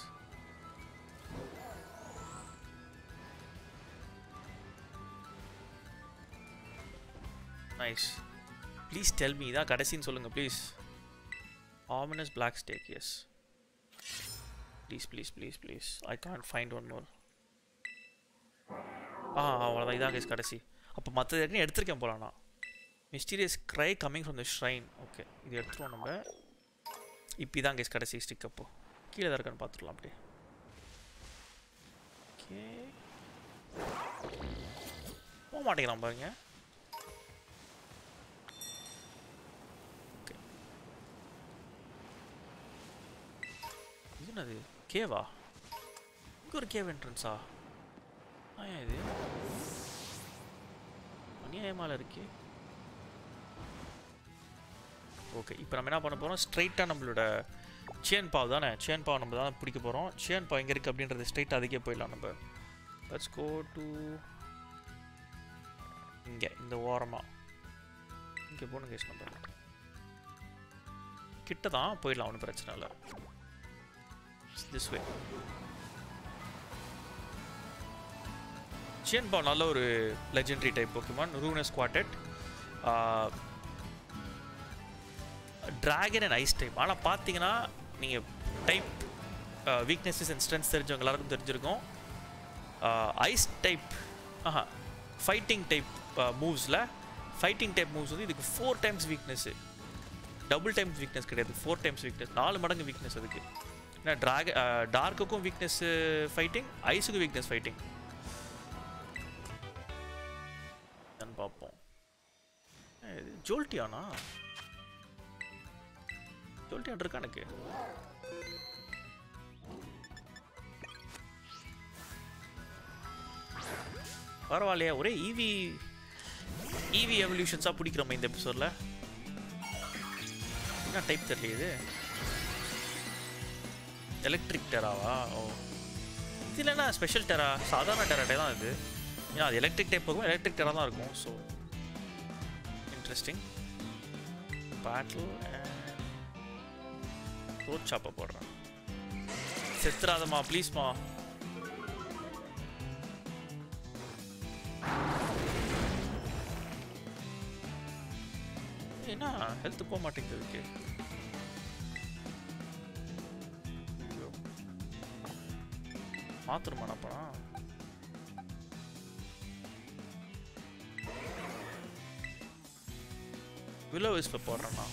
Nice please tell me இதான் கடைசின்னு சொல்லுங்கள் please ominous black stake S please please please please I can't find one more ஆ அவ்வளோதான் இதான் கேஸ் கடைசி. அப்போ மற்றது ஏற்கனவே எடுத்திருக்கேன் போல நான் mysterious cry coming from the shrine okay இது எடுத்துருவோம் நம்ம. இப்போ தான் கேஸ் கடைசி ஸ்டிக் அப்போ. கீழே தான் இருக்கான்னு பார்த்துடலாம் அப்படியே. ஓகே போக மாட்டேங்கிறான் பாருங்க. என்னது? கேவா இங்கே ஒரு கேவ் என்ட்ரன்ஸா ஏன் இது? அநியாயமால இருக்கே. ஓகே இப்போ நம்ம என்ன பண்ண போகிறோம் ஸ்ட்ரைட்டாக நம்மளோட சேன் பாவ் தானே? சேன் பாவ் நம்ம தான் பிடிக்க போகிறோம் சேன் பாவ் எங்கே இருக்குது அப்படின்றது ஸ்ட்ரைட்டாக அதுக்கே போயிடலாம் நம்ம. லெட்ஸ் கோ டு இங்கே இந்த ஓரமாக இங்கே போகணும் கேஸ் நம்ம. கிட்ட தான் போயிடலாம் ஒன்றும் பிரச்சனை இல்லை. திஸ் வே சேன் பாவ் நல்ல ஒரு legendary type Pokemon ruinous quartet dragon and ice type ஆனால் பார்த்தீங்கன்னா நீங்கள் டைப் வீக்னஸஸ் அண்ட் ஸ்ட்ரென்த்ஸ் தெரிஞ்சவங்க எல்லாருக்கும் தெரிஞ்சிருக்கும். ஐஸ் டைப் ஆஹா ஃபைட்டிங் டைப் மூவ்ஸில் ஃபைட்டிங் டைப் மூவ்ஸ் வந்து இதுக்கு four times weakness double times weakness கிடையாது. ஃபோர் டைம்ஸ் வீக்னஸ் நாலு மடங்கு வீக்னஸ் அதுக்கு. ஏன்னா ட்ராக டார்க்குக்கும் வீக்னஸ் ஃபைட்டிங் ஐஸுக்கும் வீக்னஸ் ஃபைட்டிங் பார்ப்போம் இது ஜோல்ட்டியானா டுவெண்ட்டி இருக்கா எனக்கு? பரவாயில்லையா ஒரே ஈவி ஈவி எவல்யூஷன்ஸாக பிடிக்கிறோமே இந்த எபிசோடில் என்ன டைப் தெரியல இது? எலக்ட்ரிக் டெராவா ஓ. இது இல்லைன்னா ஸ்பெஷல் டெரா சாதாரண டெராட்டே தான் இது. ஏன்னா அது எலக்ட்ரிக் டைப் இருக்கும் எலக்ட்ரிக் டெரா தான் இருக்கும் ஸோ இன்ட்ரெஸ்டிங் பேட்டில் ரோட் ஷாப்பை போடுறேன். செத்துறாதம்மா ப்ளீஸ்மா என்ன ஹெல்த் போக மாட்டேங்குது மாத்திரமா நான் வில்லோ வயசுல போடுறேன்னா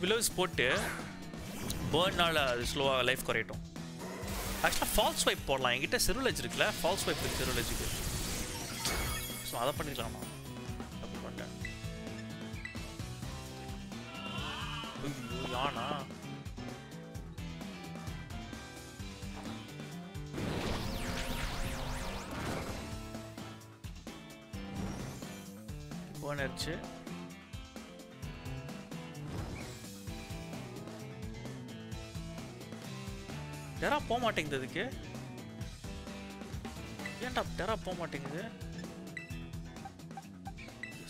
விலோ போட்டு பேர்னால் அது ஸ்லோவாக லைஃப் குறையட்டும். ஆக்சுவலாக ஃபால்ஸ் வைப் போடலாம். என்கிட்ட செருலஜ் இருக்குல்ல ஃபால்ஸ் வைப் இருக்குது செருலஜுக்கு ஸோ அதை பண்ணிக்கலாமா அப்படி பண்ணிட்டேன். ஐயோ யானா? போனடிச்சு மாட்டேங்குது அதுக்கு ஏன்டா டெரா போக மாட்டேங்குது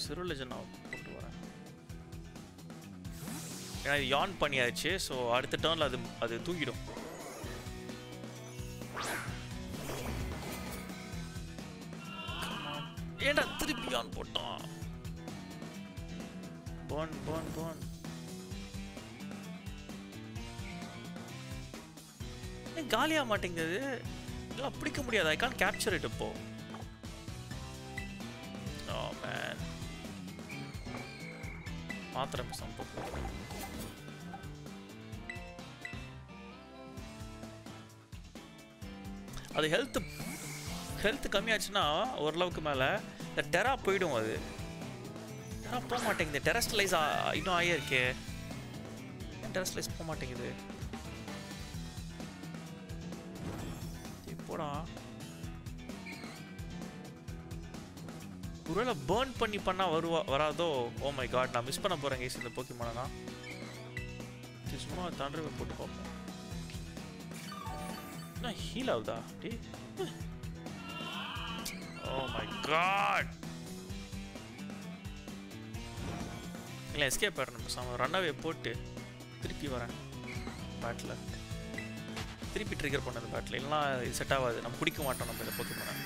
சிறுலஜன் போட்டு வரேன். ஏன்னா இது யான் பண்ணியாச்சு ஸோ அடுத்த டேர்னில் அது அது தூக்கிடும் ஏன் மாட்டேங்குது. இதெல்லாம் பிடிக்க முடியாது. ஐ கான் கேப்சர் இட் இப்போ. Oh, ஓ மாத்திரம் சம்பவம் அது ஹெல்த் ஹெல்த் கம்மியாச்சுன்னா ஓரளவுக்கு மேலே இந்த டெரா போயிடும் அது. டெரா போக மாட்டேங்குது. டெரஸ்டலைஸ் இன்னும் ஆகியே இருக்கே டெரஸ்டலைஸ் போக மாட்டேங்குது? போடா. ஒருவேளை பேர்ன் பண்ணி பண்ணா வருவா வராதோ? ஓ மை காட் நான் மிஸ் பண்ண போறேன் கேஸ் இந்த போக்கிமானா சும்மா தண்டரை போட்டு பார்ப்போம். என்ன ஹீல் ஆகுதா? டி ஓ மை காட் இல்லை எஸ்கேப் ஆயிடணும் பேசாம ரன்னவே போட்டு திருப்பி வரேன். பேட்டில் திருப்பி ட்ரிகர் பண்ணது பேட்டில். இல்லைனா இது செட் ஆகாது. நம்ம பிடிக்க மாட்டோம் நம்ம இதை போக்கி போனால்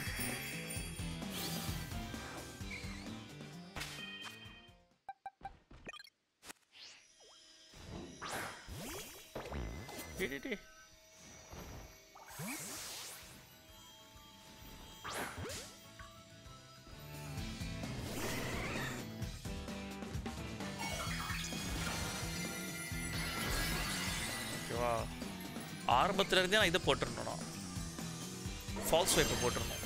ஆரம்பத்துல இருந்தே நான் இதை போட்டிருந்தோம் நான் ஃபால்ஸ் வைப்பை போட்டிருந்தோம்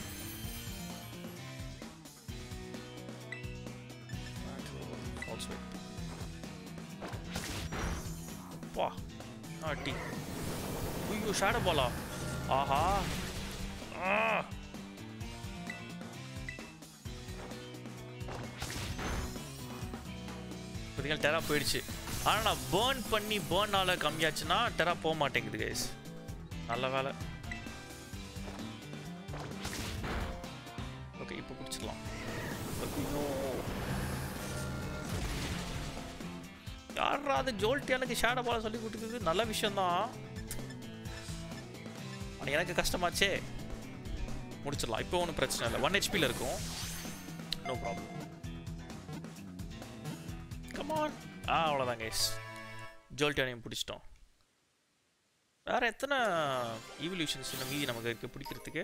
ஃபால்ஸ் அப்பா ஆட்டி ஐயோ ஷேடோ பாலா ஆஹா. பார்த்தீங்கன்னா டெரா போயிடுச்சு. ஆனால் நான் பேர்ன் பண்ணி பேர்னால் கம்மியாச்சுன்னா டெரா போக மாட்டேங்குது கைஸ் நல்ல வேலை. ஓகே இப்போ பிடிச்சிடலாம் யாரா அது? ஜோல்ட்டியானுக்கு ஷேடோ பால சொல்லி கொடுத்தது நல்ல விஷயம்தான். ஆனால் எனக்கு கஷ்டமாச்சே. முடிச்சிடலாம். இப்போ ஒன்றும் பிரச்சனை இல்லை. ஒன் ஹெச்பியில் இருக்கும். நோ ப்ராப்ளம் கமான் ஆ அவ்வளோதான் கைஸ் ஜோல்டானையும் பிடிச்சிட்டோம் வேறு எத்தனை ஈவல்யூஷன்ஸ் இந்த மீதி நமக்கு இருக்குது பிடிக்கிறதுக்கு?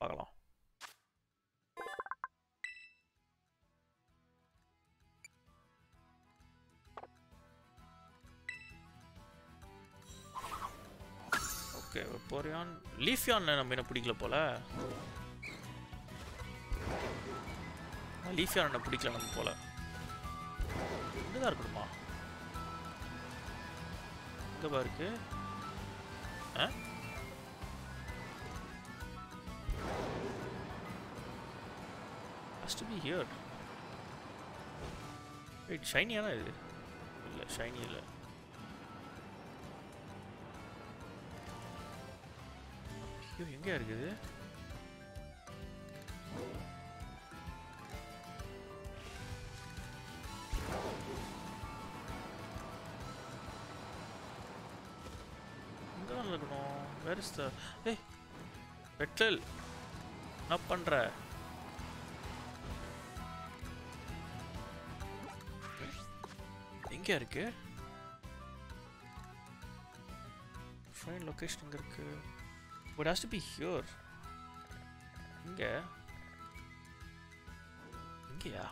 பார்க்கலாம். ஓகே போரியான் லீஃபியான் நம்ம என்ன பிடிக்கல போல? லீஃபியான் என்ன பிடிக்கல நம்ம போல? இங்கதான் இருக்கணுமா? இங்கே பா இருக்கு ஆ has to be here wait ஷைனியானா இது இல்லை ஷைனி இல்லை ஐயோ எங்கே இருக்குது வேர் இஸ் த ஏய் வெட்டல் என்ன பண்ற? எங்கே இருக்கு? ஃபைன் லொகேஷன் எங்கே இருக்கு? But has to be here இங்க? இங்கயா?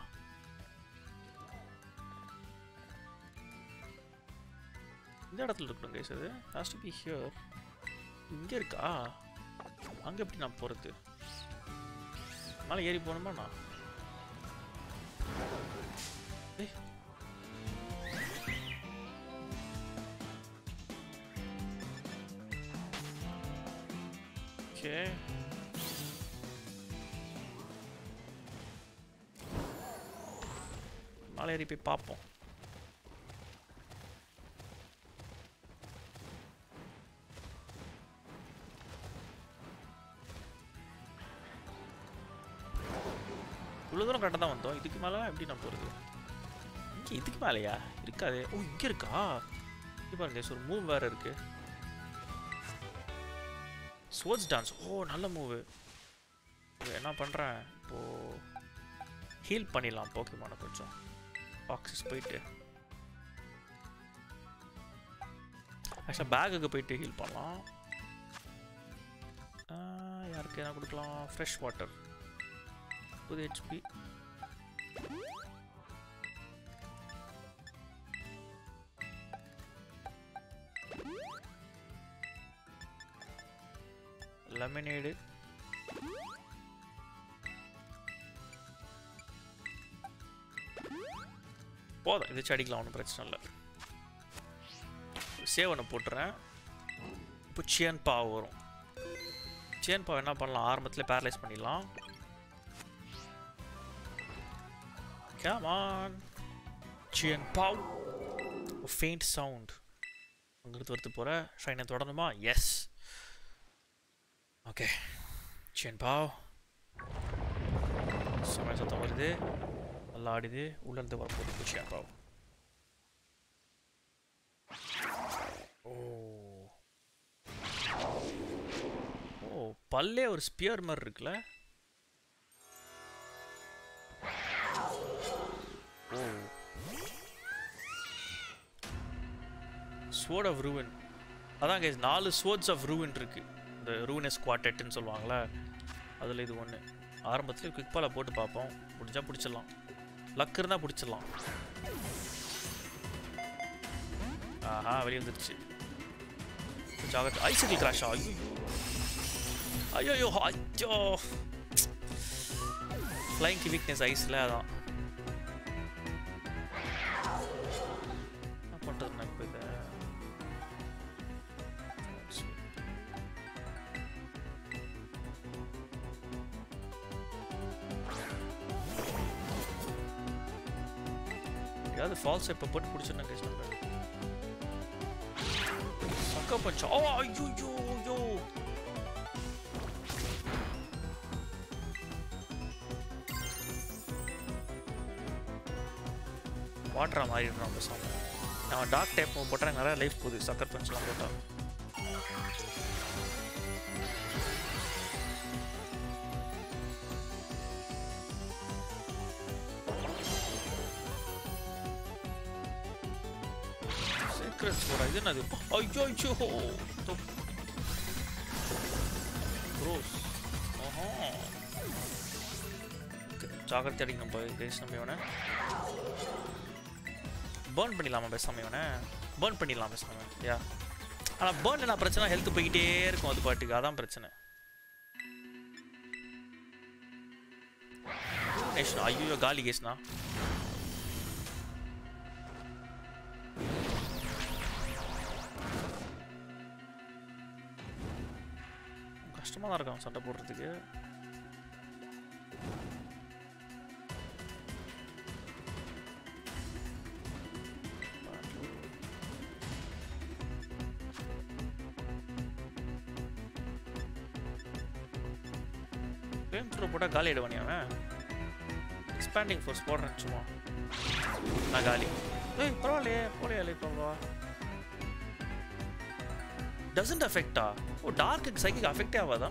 இந்த இடத்துல இருக்கணும் கைஸ் அது. ஹாஸ் டு பி ஹியூர் இங்க இருக்கா? அங்க எப்படி நான் போறது? மேலே ஏறி போகணுமா நான்? ஓகே. Okay. மேலே ஏறி போய் பார்ப்போம். இதுக்கு மேலே எப்படி நான் போகிறது இங்கே இதுக்கு மேலேயா? இருக்காது. ஓ இங்கே இருக்கா? இங்கே பாருங்க ஒரு மூவ் வேறு இருக்கு. ஸ்போர்ட்ஸ் டான்ஸ் ஓ நல்ல மூவு என்ன பண்ணுறேன் இப்போது ஹீல் பண்ணிடலாம் போக்கிமான கொஞ்சம். பாக்ஸஸ் போயிட்டு. ஆக்சுவலாக பேக்குக்கு போயிட்டு ஹீல் பண்ணலாம். ஆஹ், யாருக்கு என்ன கொடுக்கலாம்? ஃப்ரெஷ் வாட்டர் புது ஹெச்பி லெமனேடு போதும் இது அடிக்கலாம் ஒன்றும் பிரச்சனை இல்லை. சேவ் ஒன்று போட்டுறேன். இப்போ சியன் பாவ் வரும். சியன் பாவ் என்ன பண்ணலாம்? ஆரம்பத்தில் பேரலைஸ் பண்ணிடலாம். Come on Chien-Pao. Faint sound அங்கிருந்து வரத்து போகிற ஷைனை தொடரணுமா எஸ் ஓகே சியன் பாவ் சமய சத்தம் வருது நல்லா ஆடுது உள்ளேருந்து வரப்போகுது இப்போ பாவ் ஓ ஓ பல்லே ஒரு ஸ்பியர் மாதிரி இருக்குல்ல ஓ ஸ்வோர்ட் ஆஃப் ரூவன் அதான் guys நாலு ஸ்வோர்ட்ஸ் ஆஃப் ரூவன் இருக்குது இந்த ரூனஸ் குவார்டெட்னு சொல்லுவாங்களே அதில் இது ஒன்று ஆரம்பத்தில் குவிக் பாலை போட்டு பார்ப்போம். முடிஞ்சால் பிடிச்சிடலாம். லக் இருந்தால் பிடிச்சிடலாம். ஆஹா வெளியே வந்துருச்சு. ஜாகிரதை ஐசைக்கிள் கிராஷ் ஐயோ. ஐயோ. ஐயோ ஃப்ளைங்க்கு வீக்னஸ் ஐஸில் அதான். ஏதாவது இப்போ போட்டு பிடிச்சிருந்தேன் கைஸ் நம்ம. சக்க பஞ்சா ஓ ஐயோ ஐயோ. ஐயோ வாட்டரா மாறிடுறான் பேசாம நான் டாக் டைப் போட்டேன் நிறையா லைஃப் போகுது சக்கர் பஞ்செலாம் போட்டால் சீக்ரெட்ஸ் போடா இது என்னது ஐயோ ஐயோ ரோஸ் ஓஹோ ஜாகிரதை அடிக்கணும் போய் கைஸ் நம்ம இவனை பேர்ன் பண்ணிடலாமா பேசாம இவனை பேர்ன் பண்ணிடலாம் பேசாம யா ஆனால் பேர்ன் என்ன பிரச்சனை ஹெல்த் போய்கிட்டே இருக்கும். அது பாட்டுக்கு. அதான் பிரச்சனை. நேஷன் ஐயோ காலி கேஸ்னா கஷ்டமாக தான் இருக்கும் சண்டை போடுறதுக்கு. ஃப்ளேம் போட்டால் காலி ஆயிடுவானே அவன். எக்ஸ்பேண்டிங் ஃபோர்ஸ் போடுறேன் சும்மா நான் காலி. ஏய் பரவாயில்லையே போலையா லைட் டசன்ட் அஃபெக்டா ஓ டார்க்கு சைக்கிக் அஃபெக்டே ஆகாதா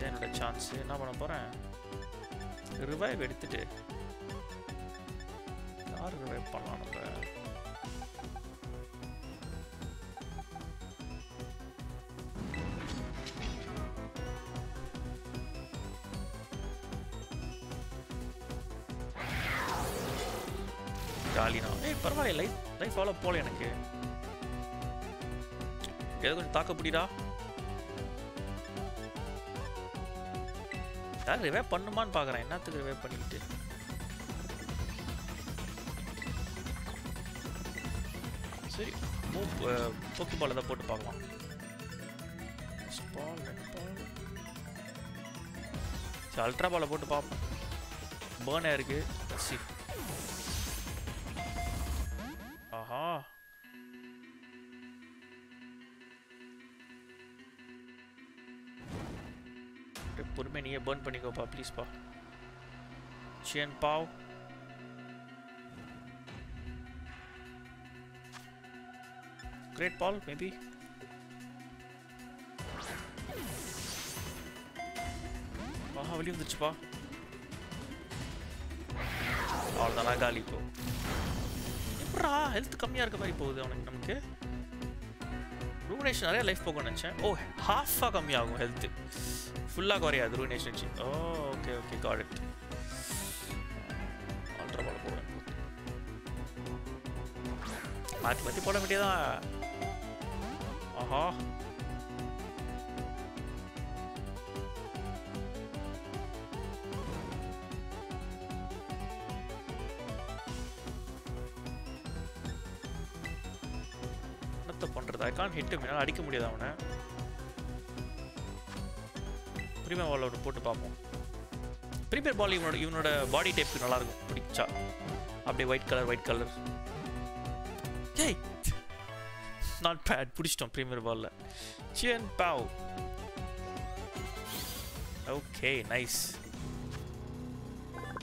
என்னோட சான்ஸ் என்ன பண்ண போகிறேன் ரிவைவ் எடுத்துட்டு. யார் ரிவைவ் பண்ணலாம் நம்ம? போல எனக்கு. ஏதோ கொஞ்சம் தாக்க முடியுதா யார் ரிவே பண்ணுமான்னு பார்க்குறேன் என்னத்துக்கு ரிவே பண்ணிக்கிட்டு? சரி மூவ் போக்கி பால் தான் போட்டு பார்க்கலாம். பால் சரி அல்ட்ரா பாலை போட்டு பார்ப்போம். பேர்னே இருக்குது நீயே பேர்ன் பண்ணிக்கோப்பா ப்ளீஸ்ப்பா Chien-Pao great ball maybe ஆஹா வெளியே வந்துருச்சுப்பா அவ்வளோதானா காலி இப்போ எப்படா ஹெல்த் கம்மியாக இருக்க மாதிரி போகுது அவனுக்கு நமக்கு ரூனேஷன் நிறைய லைஃப் போகணும்னு நினச்சேன். ஓ ஹாஃபாக கம்மியாகும் ஹெல்த்து ஃபுல்லாக குறையாது ரூனேஷன் வச்சு ஓ okay okay got it ultra ball போடுவேன். மாற்றி மாற்றி போட வேண்டியதா ஆஹா. பண்றது ஐ அடிக்க முடியாது அவனை. ப்ரீமியர் பால் ஒன்று போட்டு பார்ப்போம். ப்ரீமியர் பால் இவனோட இவனோட பாடி டைப் நல்லாயிருக்கும். பிடிச்சா. அப்படியே ஒயிட் கலர் ஒயிட் கலர் ஏய்! நாட் பேட் பிடிச்சிட்டோம் ப்ரீமியர் பாலில் Chien-Pao okay nice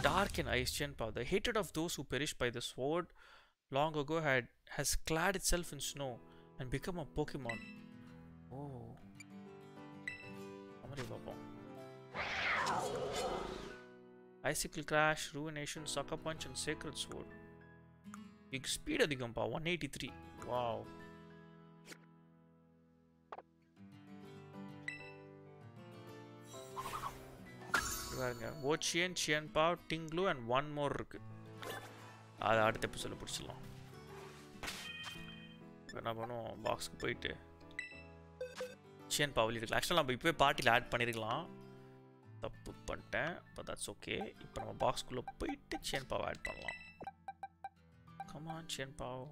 dark and ice Chen Pao, the hatred of those who perished by the sword long ago had has clad itself in snow. and become a Pokemon. Oh. Amari Baba. Icicle Crash, Ruination, Sucker Punch, and Sacred Sword. Big speed அதிகம்பா 183. Wow. பாருங்க ஓச்சியன் Hsien pav டிங்க்ளூ and one more இருக்கு அதை அடுத்த எபிசோட பிடிச்சிடலாம் என்ன பண்ணுவோம்? பாக்ஸ்க்கு போயிட்டு. சியன் பாவ் இருக்கலாம் ஆக்சுவலாக நம்ம இப்போவே பார்ட்டியில் ஆட் பண்ணியிருக்கலாம் தப்பு பண்ணிட்டேன் இப்போ தட்ஸ் ஓகே இப்போ நம்ம பாக்ஸ்குள்ளே போயிட்டு சியன் பாவ் ஆட் பண்ணலாம். Come on Chien-Pao.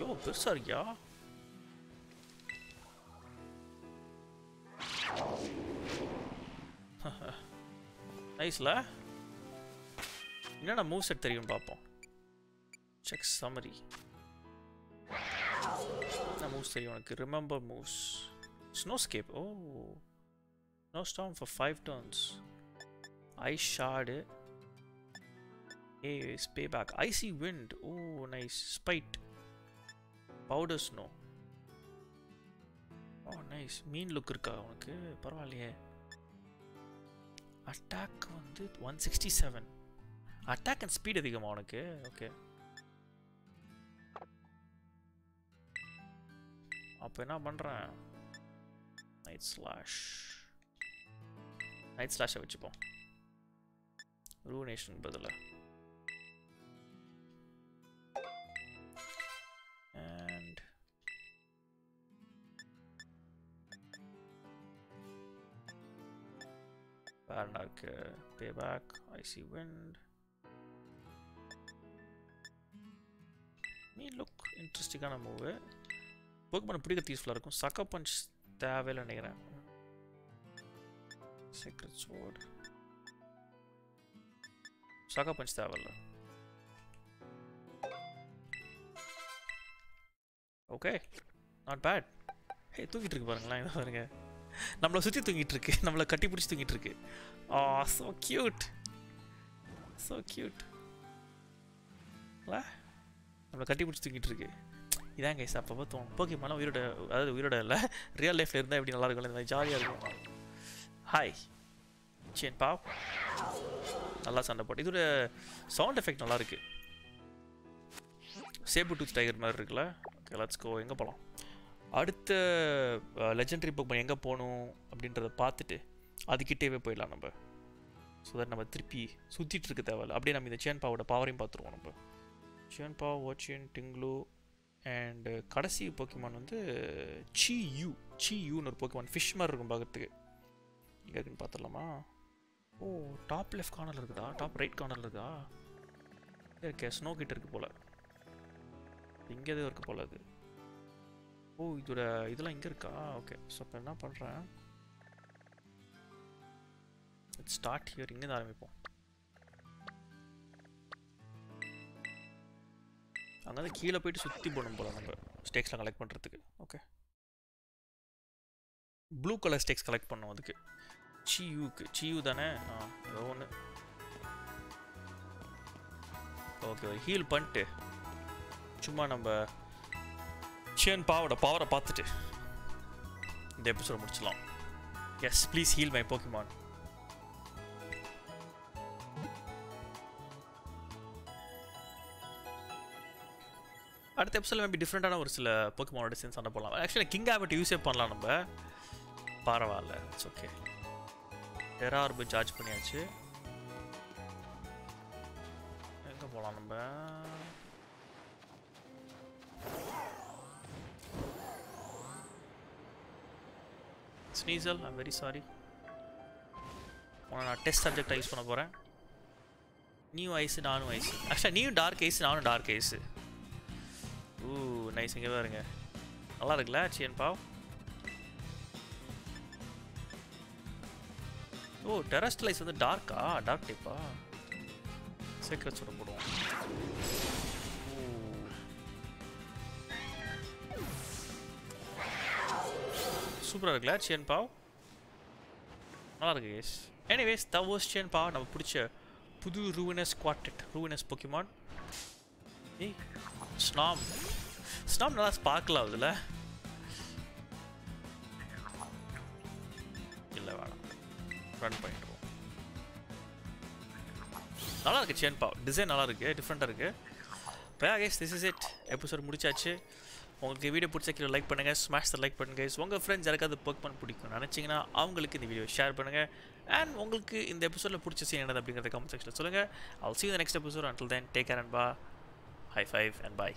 யோ பெருசா இருக்கியா? நைஸ்ல என்னென்ன மூவ் செட் தெரியும் பார்ப்போம் செக் சமரி என்ன மூவ்ஸ் தெரியும் உனக்கு? Remember moves snowscape oh snowstorm for five turns ice shard ஏ ஸ்பே back icy wind oh nice spite powder snow. Oh, nice mean look இருக்கா உனக்கு? பரவாயில்லையே. அட்டாக் வந்து one sixty seven attack and speed அதிகமாக உனக்கு? ஓகே அப்போ என்ன பண்ணுறேன் நைட் ஸ்லாஷ் நைட் ஸ்லாஷை வச்சுப்போம். ரூனேஷன் பதிலாக வேற என்ன இருக்கு payback icy wind mean look இன்ட்ரெஸ்டிங்கான மூவு போக்குமான பிடிக்க யூஸ்ஃபுல்லாக இருக்கும் சக்க பஞ்ச் தேவையில்லை நினைக்கிறேன் சீக்ரெட் சோர்டு சக்க பஞ்ச் தேவையில்லை ஓகே நாட் பேட் ஹே தூங்கிட்டு இருக்கு பாருங்களேன் இதை பாருங்க. நம்மளை சுற்றி தூங்கிட்டு இருக்கு நம்மளை கட்டி பிடிச்சி தூங்கிட்டு இருக்கு ஆ ஸோ கியூட் ஸோ கியூட் நம்மளை கட்டி பிடிச்சி தூங்கிட்டு இருக்கு இதான் கைஸ் அப்பப்போ தோணும் போக்கி உயிரோட அதாவது உயிரோட இல்லை ரியல் லைஃப்பில் இருந்தால் எப்படி நல்லா இருக்கும் இந்த மாதிரி ஜாலியாக இருக்கும். Hi Chien-Pao. நல்லா சண்டை போட்டு இதோட சவுண்ட் எஃபெக்ட் நல்லா இருக்கு. சேபு டூத் டைகர் மாதிரி இருக்குல்ல? ஓகே கோ எங்கே போகலாம் அடுத்த லெஜெண்டரி புக் எங்கே போகணும் அப்படின்றத பார்த்துட்டு அதுக்கிட்டேவே போயிடலாம் நம்ம. ஸோ தட் நம்ம திருப்பி சுற்றிட்டு இருக்க தேவையில்ல. அப்படியே நம்ம இந்த சேன்பாவோட பவரையும் பார்த்துருவோம் நம்ம. சேன்பா வாச்சின் டிங்லு அண்டு கடைசி போக்கிமான் வந்து சி யூ சி யூன்னு ஒரு போக்கிமான் ஃபிஷ் மாதிரி இருக்கும் பார்க்கறதுக்கு. எங்கே இருக்குன்னு பார்த்துடலாமா? ஓ டாப் லெஃப்ட் கார்னரில் இருக்குதா? டாப் ரைட் கார்னரில் இருக்குதா இருக்கே? ஸ்னோ கிட்ட இருக்கு போல். இங்கே எதுவும் இருக்குது போல அது. ஓ இதோட இதெல்லாம் இங்கே இருக்கா? ஓகே ஸோ இப்போ என்ன பண்ணுறேன் ஸ்டார்ட் ஹியர் இங்கே தான் ஆரம்பிப்போம். அங்கேருந்து கீழே போயிட்டு சுற்றி போகணும் போல நம்ம ஸ்டேக்ஸ்லாம் கலெக்ட் பண்ணுறதுக்கு okay blue colour stacks collect பண்ணோம் அதுக்கு. சியூக்கு சியூ தானே? ஆ ஏதோ ஒன்று ஓகே ஹீல் பண்ணிட்டு சும்மா நம்ம சேன் பாவோட பவரை பார்த்துட்டு. இந்த எபிசோட முடிச்சிடலாம். Yes please heal my Pokemon அடுத்த எபிசோட மேபி டிஃப்ரெண்ட்டான ஒரு சில போக்கிமானோட சேர்ந்து சண்டை போடலாம். ஆக்சுவலி கிங் ஆபட் யூஸே பண்ணலாம் நம்ம. பரவாயில்ல it's okay Tera orb charge பண்ணியாச்சு. எங்கே போகலாம் நம்ம? ஸ்னீசல் ஐம் வெரி சாரி உன நான் டெஸ்ட் சப்ஜெக்டாக யூஸ் பண்ண போகிறேன் நியூ ஐஸு நானும் ஐஸு ஆக்சுவலாக நியூ டார்க் ஐஸு நானும் டார்க் ஐஸு ஊ நைஸ் இங்கே பாருங்க. நல்லா இருக்குல்ல சியன் பாவ் ஓ டெரஸ்டலைஸ் வந்து டார்க்கா டார்க் டைப்பா சீக்கிரம் சொல்ல போடுவோம். சூப்பராக இருக்குல்ல சேன் பாவ் நல்லா இருக்கு கேஸ் எனிவேஸ் தவோஸ் சேன் பாவ் நம்ம பிடிச்ச புது ரூவினஸ் குவார்டெட் ரூவினஸ் பொக்கிமான் ஏய் ஸ்னாம் ஸ்னாம் நல்லா ஸ்பார்க்கில் ஆகுதுல்ல? இல்லை வேணாம். ரன் பண்ணிடுவோம் நல்லா இருக்கு சேன் பாவ் டிசைன் நல்லா இருக்கு டிஃப்ரெண்ட்டாக இருக்குது இப்போ guys this is it episode முடிச்சாச்சு. உங்களுக்கு வீடியோ பிடிச்ச கீழே லைக் பண்ணுங்கள் ஸ்மாஷ் லைக் பண்ணுங்க உங்கள் ஃப்ரெண்ட்ஸ் யாருக்காவது பண்ண பிடிக்கும் நினச்சிங்கன்னா அவங்களுக்கு இந்த வீடியோ ஷேர் பண்ணுங்கள் அண்ட் உங்களுக்கு இந்த எபிசோடில் பிடிச்ச சீன் என்னது அப்படிங்கிறத கமெண்ட் செக்ஷனில் சொல்லுங்கள் அவள் see the next episode until then take care and பா ஹை ஃபைவ் அண்ட் பாய்.